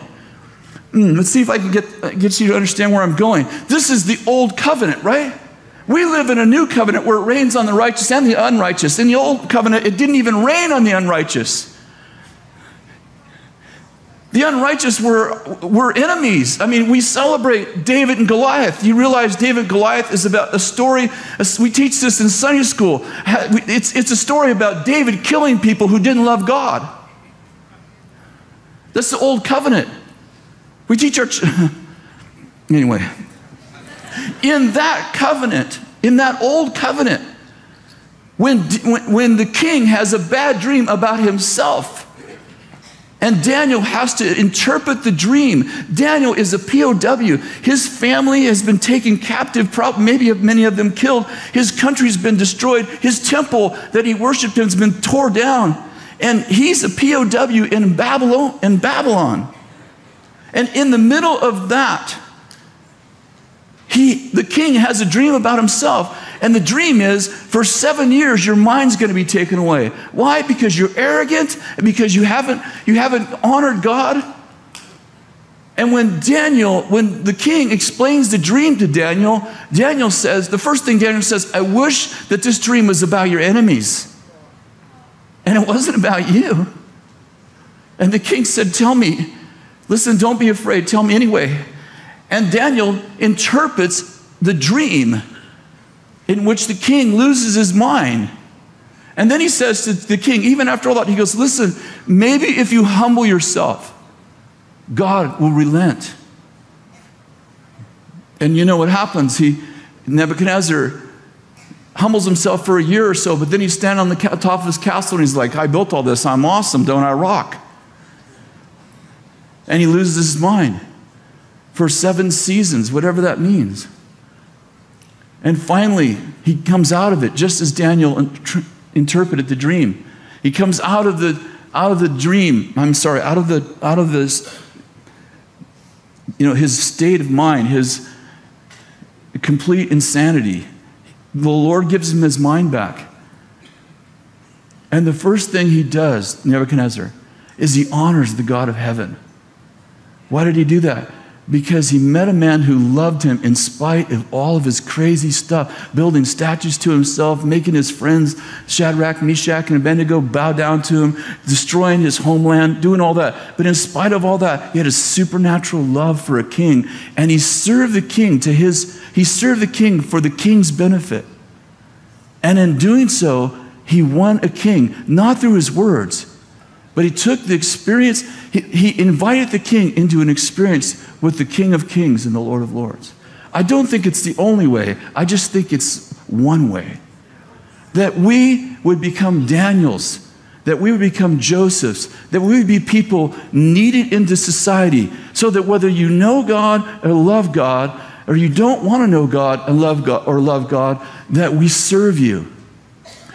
Mm, let's see if I can get, get you to understand where I'm going. This is the old covenant, right? We live in a new covenant where it rains on the righteous and the unrighteous. In the old covenant, it didn't even rain on the unrighteous. The unrighteous were, were enemies. I mean, we celebrate David and Goliath. You realize David Goliath is about a story, we teach this in Sunday school. It's, it's a story about David killing people who didn't love God. That's the old covenant. We teach our. Anyway, in that covenant, in that old covenant, when, when, the king has a bad dream about himself, and Daniel has to interpret the dream. Daniel is a POW. His family has been taken captive, probably maybe many of them killed. His country's been destroyed. His temple that he worshiped in has been torn down. And he's a POW in Babylon, in Babylon. And in the middle of that, he, the king has a dream about himself. And the dream is for seven years, your mind's going to be taken away. Why? Because you're arrogant and because you haven't, you haven't honored God. And when Daniel, when the king explains the dream to Daniel, Daniel says, the first thing Daniel says, I wish that this dream was about your enemies. And it wasn't about you. And the king said, Tell me, listen, don't be afraid, tell me anyway. And Daniel interprets the dream in which the king loses his mind. And then he says to the king, even after all that, he goes, Listen, maybe if you humble yourself, God will relent. And you know what happens? He, Nebuchadnezzar, humbles himself for a year or so, but then he's standing on the top of his castle and he's like, I built all this. I'm awesome, don't I rock? And he loses his mind for seven seasons, whatever that means. And finally, he comes out of it, just as Daniel interpreted the dream. He comes out of the, out of the dream, I'm sorry, out of, the, out of this, you know, his state of mind, his complete insanity. The Lord gives him his mind back. And the first thing he does, Nebuchadnezzar, is he honors the God of heaven. Why did he do that? Because he met a man who loved him in spite of all of his crazy stuff, building statues to himself, making his friends Shadrach, Meshach, and Abednego bow down to him, destroying his homeland, doing all that. But in spite of all that, he had a supernatural love for a king, and he served the king to his, he served the king for the king's benefit. And in doing so, he won a king, not through his words, but he took the experience, he, he invited the king into an experience with the King of Kings and the Lord of Lords. I don't think it's the only way, I just think it's one way. That we would become Daniels, that we would become Josephs, that we would be people needed into society, so that whether you know God or love God, or you don't want to know God and love God or love God, that we serve you.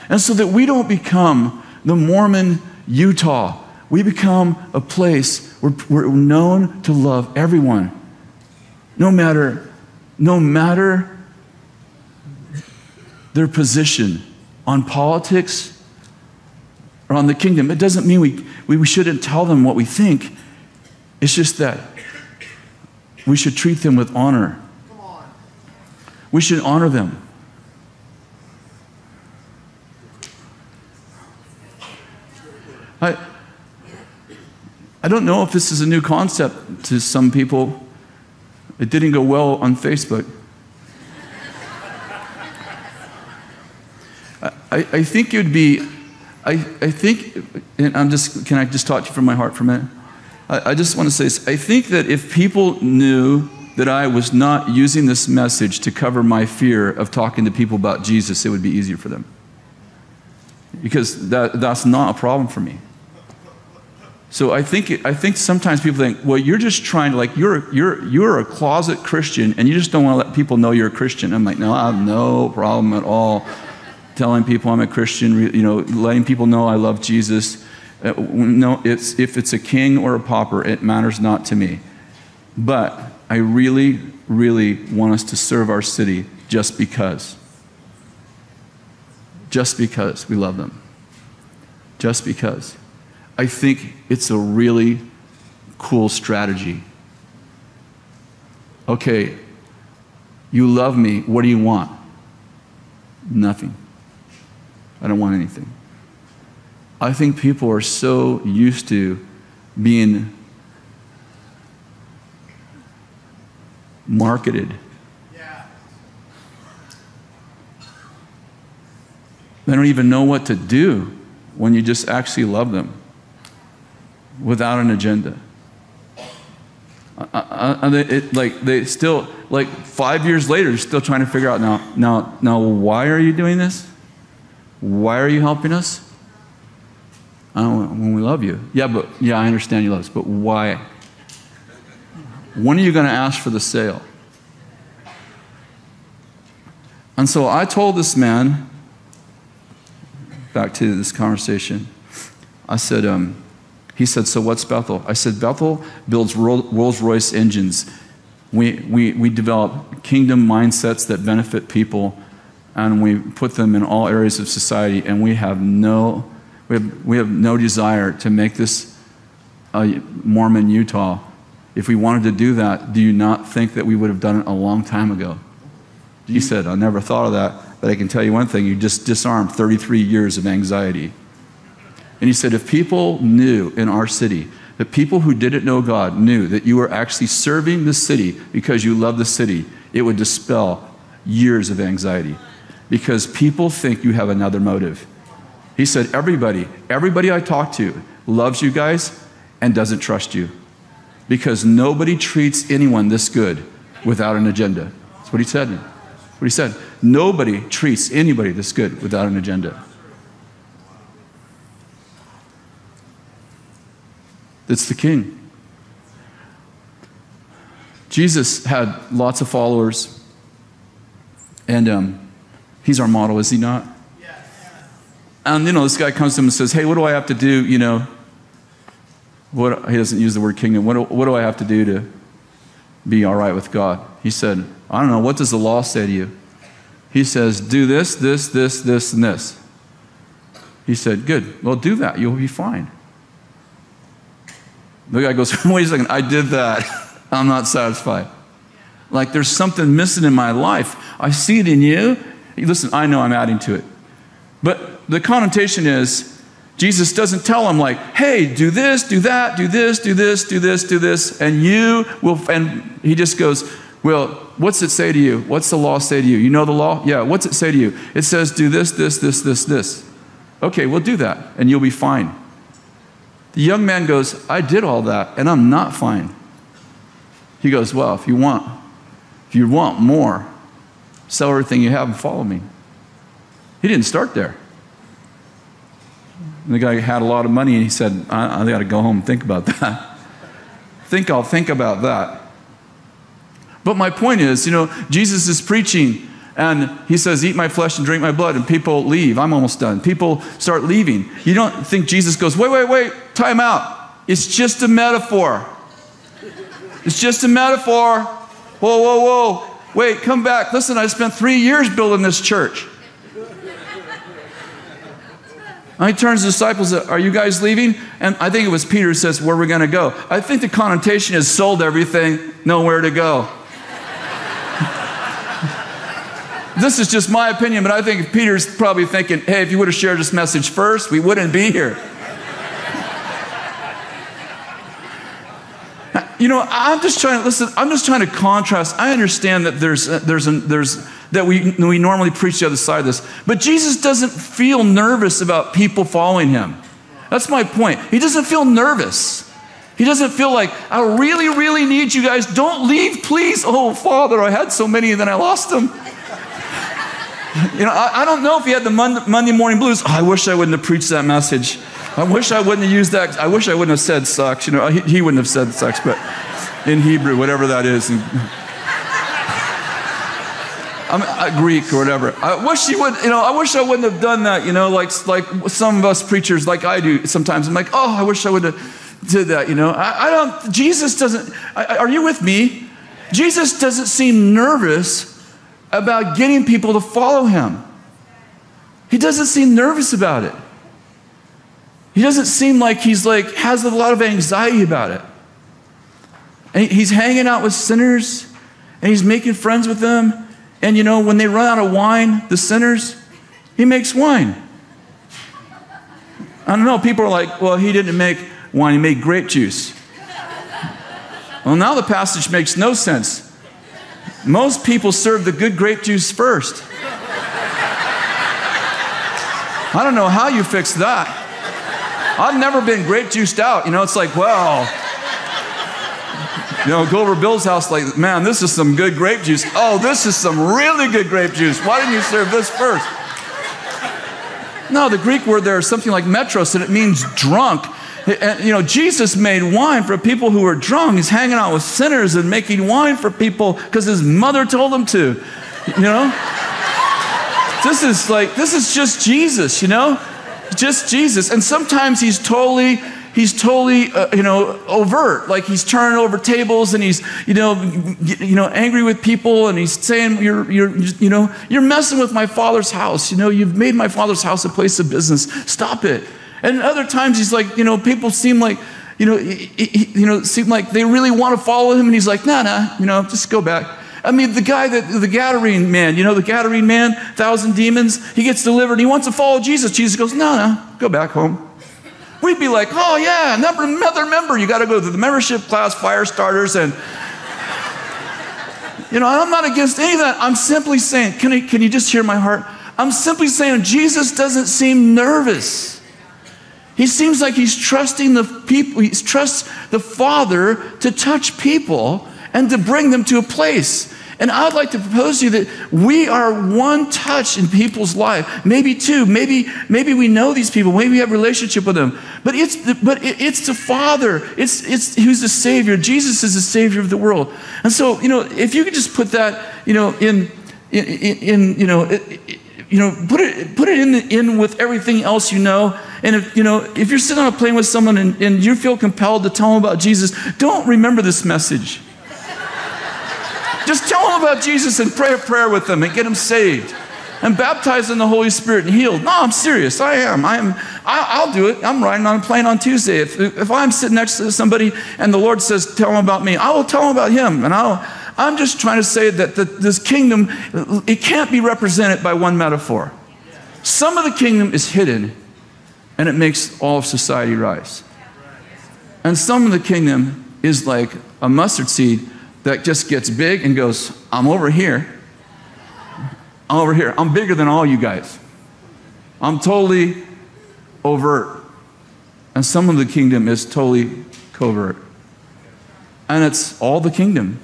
And so that we don't become the Mormon Utah. We become a place where we're known to love everyone, no matter, no matter their position on politics or on the kingdom. It doesn't mean we, we, we shouldn't tell them what we think. It's just that we should treat them with honor. We should honor them. I, I don't know if this is a new concept to some people. It didn't go well on Facebook. I, I think would be, I, I think, and I'm just, can I just talk to you from my heart for a minute? I, I just want to say this. I think that if people knew that I was not using this message to cover my fear of talking to people about Jesus, it would be easier for them. Because that, that's not a problem for me. So I think, I think sometimes people think, well, you're just trying to, like, you're, you're, you're a closet Christian and you just don't want to let people know you're a Christian. I'm like, no, I have no problem at all telling people I'm a Christian, you know, letting people know I love Jesus. Uh, no, it's, if it's a king or a pauper, it matters not to me. But I really, really want us to serve our city just because. Just because we love them. Just because. I think it's a really cool strategy. Okay, you love me. What do you want? Nothing. I don't want anything. I think people are so used to being marketed. They don't even know what to do when you just actually love them without an agenda. Uh, uh, uh they, it, like they still like five years later they're still trying to figure out now now now why are you doing this? Why are you helping us? When we love you. Yeah but yeah i understand you love us but why? When are you going to ask for the sale? And so i told this man back to this conversation i said um, he said, So what's Bethel? I said, Bethel builds Rolls Royce engines. We, we, we develop kingdom mindsets that benefit people, and we put them in all areas of society, and we have no, we have, we have no desire to make this a Mormon Utah. If we wanted to do that, do you not think that we would have done it a long time ago? He said, I never thought of that, but I can tell you one thing you just disarmed 33 years of anxiety. And he said, if people knew in our city, that people who didn't know God knew that you were actually serving the city because you love the city, it would dispel years of anxiety. Because people think you have another motive. He said, everybody, everybody I talk to loves you guys and doesn't trust you. Because nobody treats anyone this good without an agenda. That's what he said. What he said. Nobody treats anybody this good without an agenda. That's the king. Jesus had lots of followers, and um, he's our model, is he not? And you know, this guy comes to him and says, "Hey, what do I have to do? You know, what?" He doesn't use the word kingdom. What do, what do I have to do to be all right with God? He said, "I don't know. What does the law say to you?" He says, "Do this, this, this, this, and this." He said, "Good. Well, do that. You'll be fine." The guy goes, Wait a second, I did that. I'm not satisfied. Like there's something missing in my life. I see it in you. Listen, I know I'm adding to it. But the connotation is Jesus doesn't tell him, like, hey, do this, do that, do this, do this, do this, do this, and you will, and he just goes, well, What's it say to you? What's the law say to you? You know the law? Yeah. What's it say to you? It says, do this, this, this, this, this. Okay, we'll do that, and you'll be fine. The young man goes, I did all that, and I'm not fine. He goes, Well, if you want, if you want more, sell everything you have and follow me. He didn't start there. And the guy had a lot of money, and he said, I, I got to go home and think about that. think I'll think about that. But my point is, you know, Jesus is preaching and he says, Eat my flesh and drink my blood. And people leave. I'm almost done. People start leaving. You don't think Jesus goes, Wait, wait, wait, time out. It's just a metaphor. It's just a metaphor. Whoa, whoa, whoa. Wait, come back. Listen, I spent three years building this church. And he turns to disciples, Are you guys leaving? And I think it was Peter who says, Where are we going to go? I think the connotation is sold everything, nowhere to go. This is just my opinion, but I think Peter's probably thinking, Hey, if you would have shared this message first, we wouldn't be here. you know, I'm just trying to listen. I'm just trying to contrast. I understand that there's uh, there's there's that we we normally preach the other side of this, but Jesus doesn't feel nervous about people following him. That's my point. He doesn't feel nervous. He doesn't feel like I really really need you guys. Don't leave, please. Oh, Father, I had so many and then I lost them. You know, I, I, don't know if he had the Monday, Monday morning blues. Oh, I wish I wouldn't have preached that message. I wish I wouldn't have used that. I wish I wouldn't have said sucks. You know, he, he wouldn't have said sucks, but in Hebrew, whatever that is. And, I'm uh, Greek or whatever. I wish you would, you know, I wish I wouldn't have done that, you know, like, like some of us preachers, like I do sometimes. I'm like, oh, I wish I would have did that, you know. I, I don't, Jesus doesn't, I, are you with me? Jesus doesn't seem nervous about getting people to follow him. He doesn't seem nervous about it. He doesn't seem like he's like has a lot of anxiety about it. And he's hanging out with sinners and he's making friends with them. And you know, when they run out of wine, the sinners, he makes wine. I don't know, people are like, well, he didn't make wine, he made grape juice. Well, now the passage makes no sense. Most people serve the good grape juice first. I don't know how you fix that. I've never been grape juiced out. You know, it's like, well, you know, go over Bill's house, like, man, this is some good grape juice. Oh, this is some really good grape juice. Why didn't you serve this first? No, the Greek word there is something like metros, and it means drunk. And, you know, Jesus made wine for people who were drunk. He's hanging out with sinners and making wine for people because his mother told him to. You know? this is like, this is just Jesus, you know? just Jesus. And sometimes he's totally he's totally uh, you know overt like he's turning over tables and he's you know you know angry with people and he's saying you're you're you know you're messing with my father's house you know you've made my father's house a place of business stop it and other times he's like you know people seem like you know he, he, you know seem like they really want to follow him and he's like nah nah you know just go back I mean, the guy that the Gadarene man, you know, the Gadarene man, thousand demons, he gets delivered. He wants to follow Jesus. Jesus goes, no, no, go back home. We'd be like, oh yeah, another member. You got to go to the membership class, fire starters, and you know, I'm not against any of that. I'm simply saying, can, can you just hear my heart? I'm simply saying Jesus doesn't seem nervous. He seems like he's trusting the people, he trusts the Father to touch people and to bring them to a place. And I'd like to propose to you that we are one touch in people's life, maybe two, maybe maybe we know these people, maybe we have relationship with them. But it's the, but it's the Father. It's it's who's the Savior. Jesus is the Savior of the world. And so you know, if you could just put that you know in in, in you know. It, you know, put it, put it in, in with everything else you know. And if, you know, if you're sitting on a plane with someone and, and you feel compelled to tell them about Jesus, don't remember this message. Just tell them about Jesus and pray a prayer with them and get them saved and baptized in the Holy Spirit and healed. No, I'm serious. I am. I am. I, will do it. I'm riding on a plane on Tuesday. If, if I'm sitting next to somebody and the Lord says, tell them about me, I will tell them about him. And I'll, I'm just trying to say that the, this kingdom, it can't be represented by one metaphor. Some of the kingdom is hidden and it makes all of society rise. And some of the kingdom is like a mustard seed that just gets big and goes, I'm over here. I'm over here. I'm bigger than all you guys. I'm totally overt. And some of the kingdom is totally covert. And it's all the kingdom.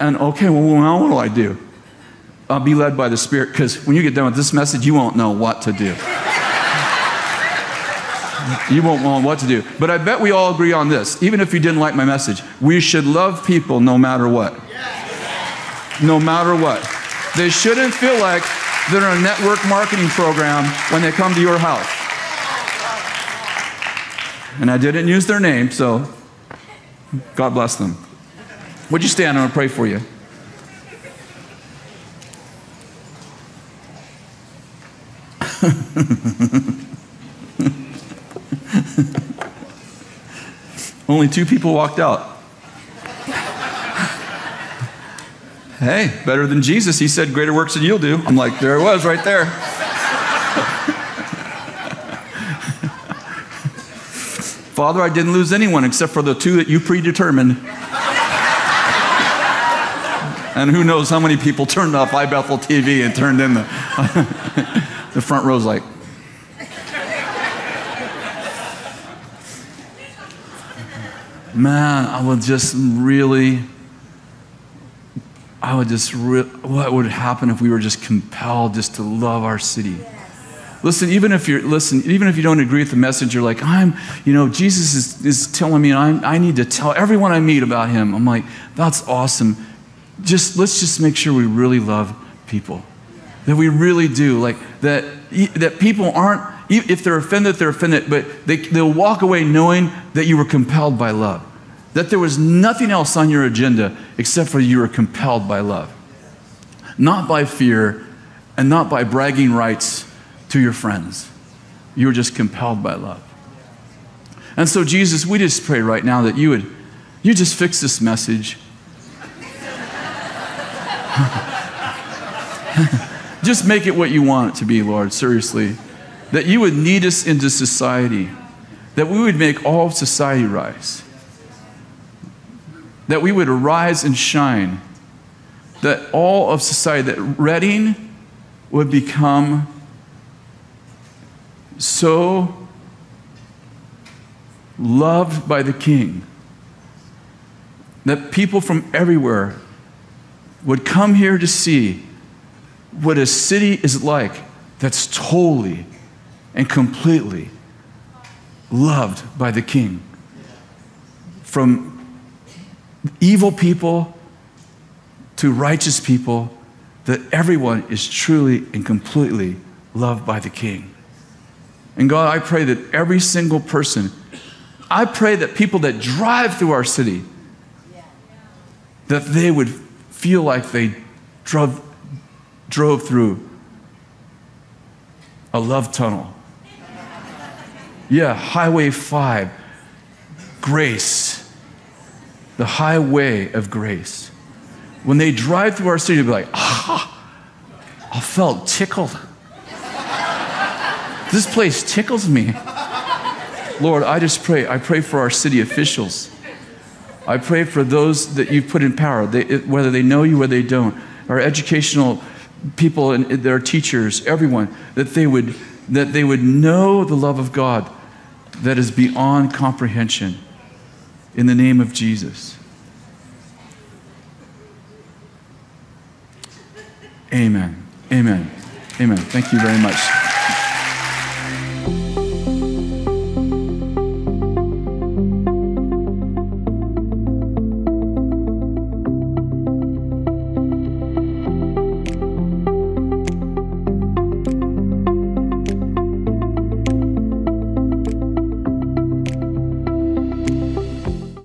And okay, well, now what do I do? I'll be led by the Spirit because when you get done with this message, you won't know what to do. you won't know what to do. But I bet we all agree on this, even if you didn't like my message. We should love people no matter what. No matter what. They shouldn't feel like they're in a network marketing program when they come to your house. And I didn't use their name, so God bless them. Would you stand? I'm going to pray for you. Only two people walked out. hey, better than Jesus. He said, Greater works than you'll do. I'm like, there it was right there. Father, I didn't lose anyone except for the two that you predetermined. And who knows how many people turned off iBethel TV and turned in the, the front rows like, man, I would just really, I would just, re- what would happen if we were just compelled just to love our city? Listen, even if you're, listen, even if you don't agree with the message, you're like, I'm, you know, Jesus is, is telling me I'm, I need to tell everyone I meet about him. I'm like, that's awesome. Just, let's just make sure we really love people. That we really do. Like, that, that people aren't, if they're offended, they're offended, but they, they'll walk away knowing that you were compelled by love. That there was nothing else on your agenda except for you were compelled by love. Not by fear and not by bragging rights to your friends. You were just compelled by love. And so, Jesus, we just pray right now that you would you just fix this message. just make it what you want it to be, Lord, seriously. That you would lead us into society, that we would make all of society rise, that we would arise and shine, that all of society, that Redding would become so loved by the king. That people from everywhere would come here to see what a city is like that's totally and completely loved by the king. From evil people to righteous people, that everyone is truly and completely loved by the king. And God, I pray that every single person, I pray that people that drive through our city, that they would feel like they drove, drove through a love tunnel. Yeah, Highway 5, grace, the highway of grace. When they drive through our city, they'll be like, ah, I felt tickled. This place tickles me. Lord, I just pray. I pray for our city officials. I pray for those that you've put in power, they, whether they know you or they don't, our educational people and their teachers, everyone, that they would that they would know the love of God that is beyond comprehension in the name of Jesus. Amen. Amen. Amen. Thank you very much.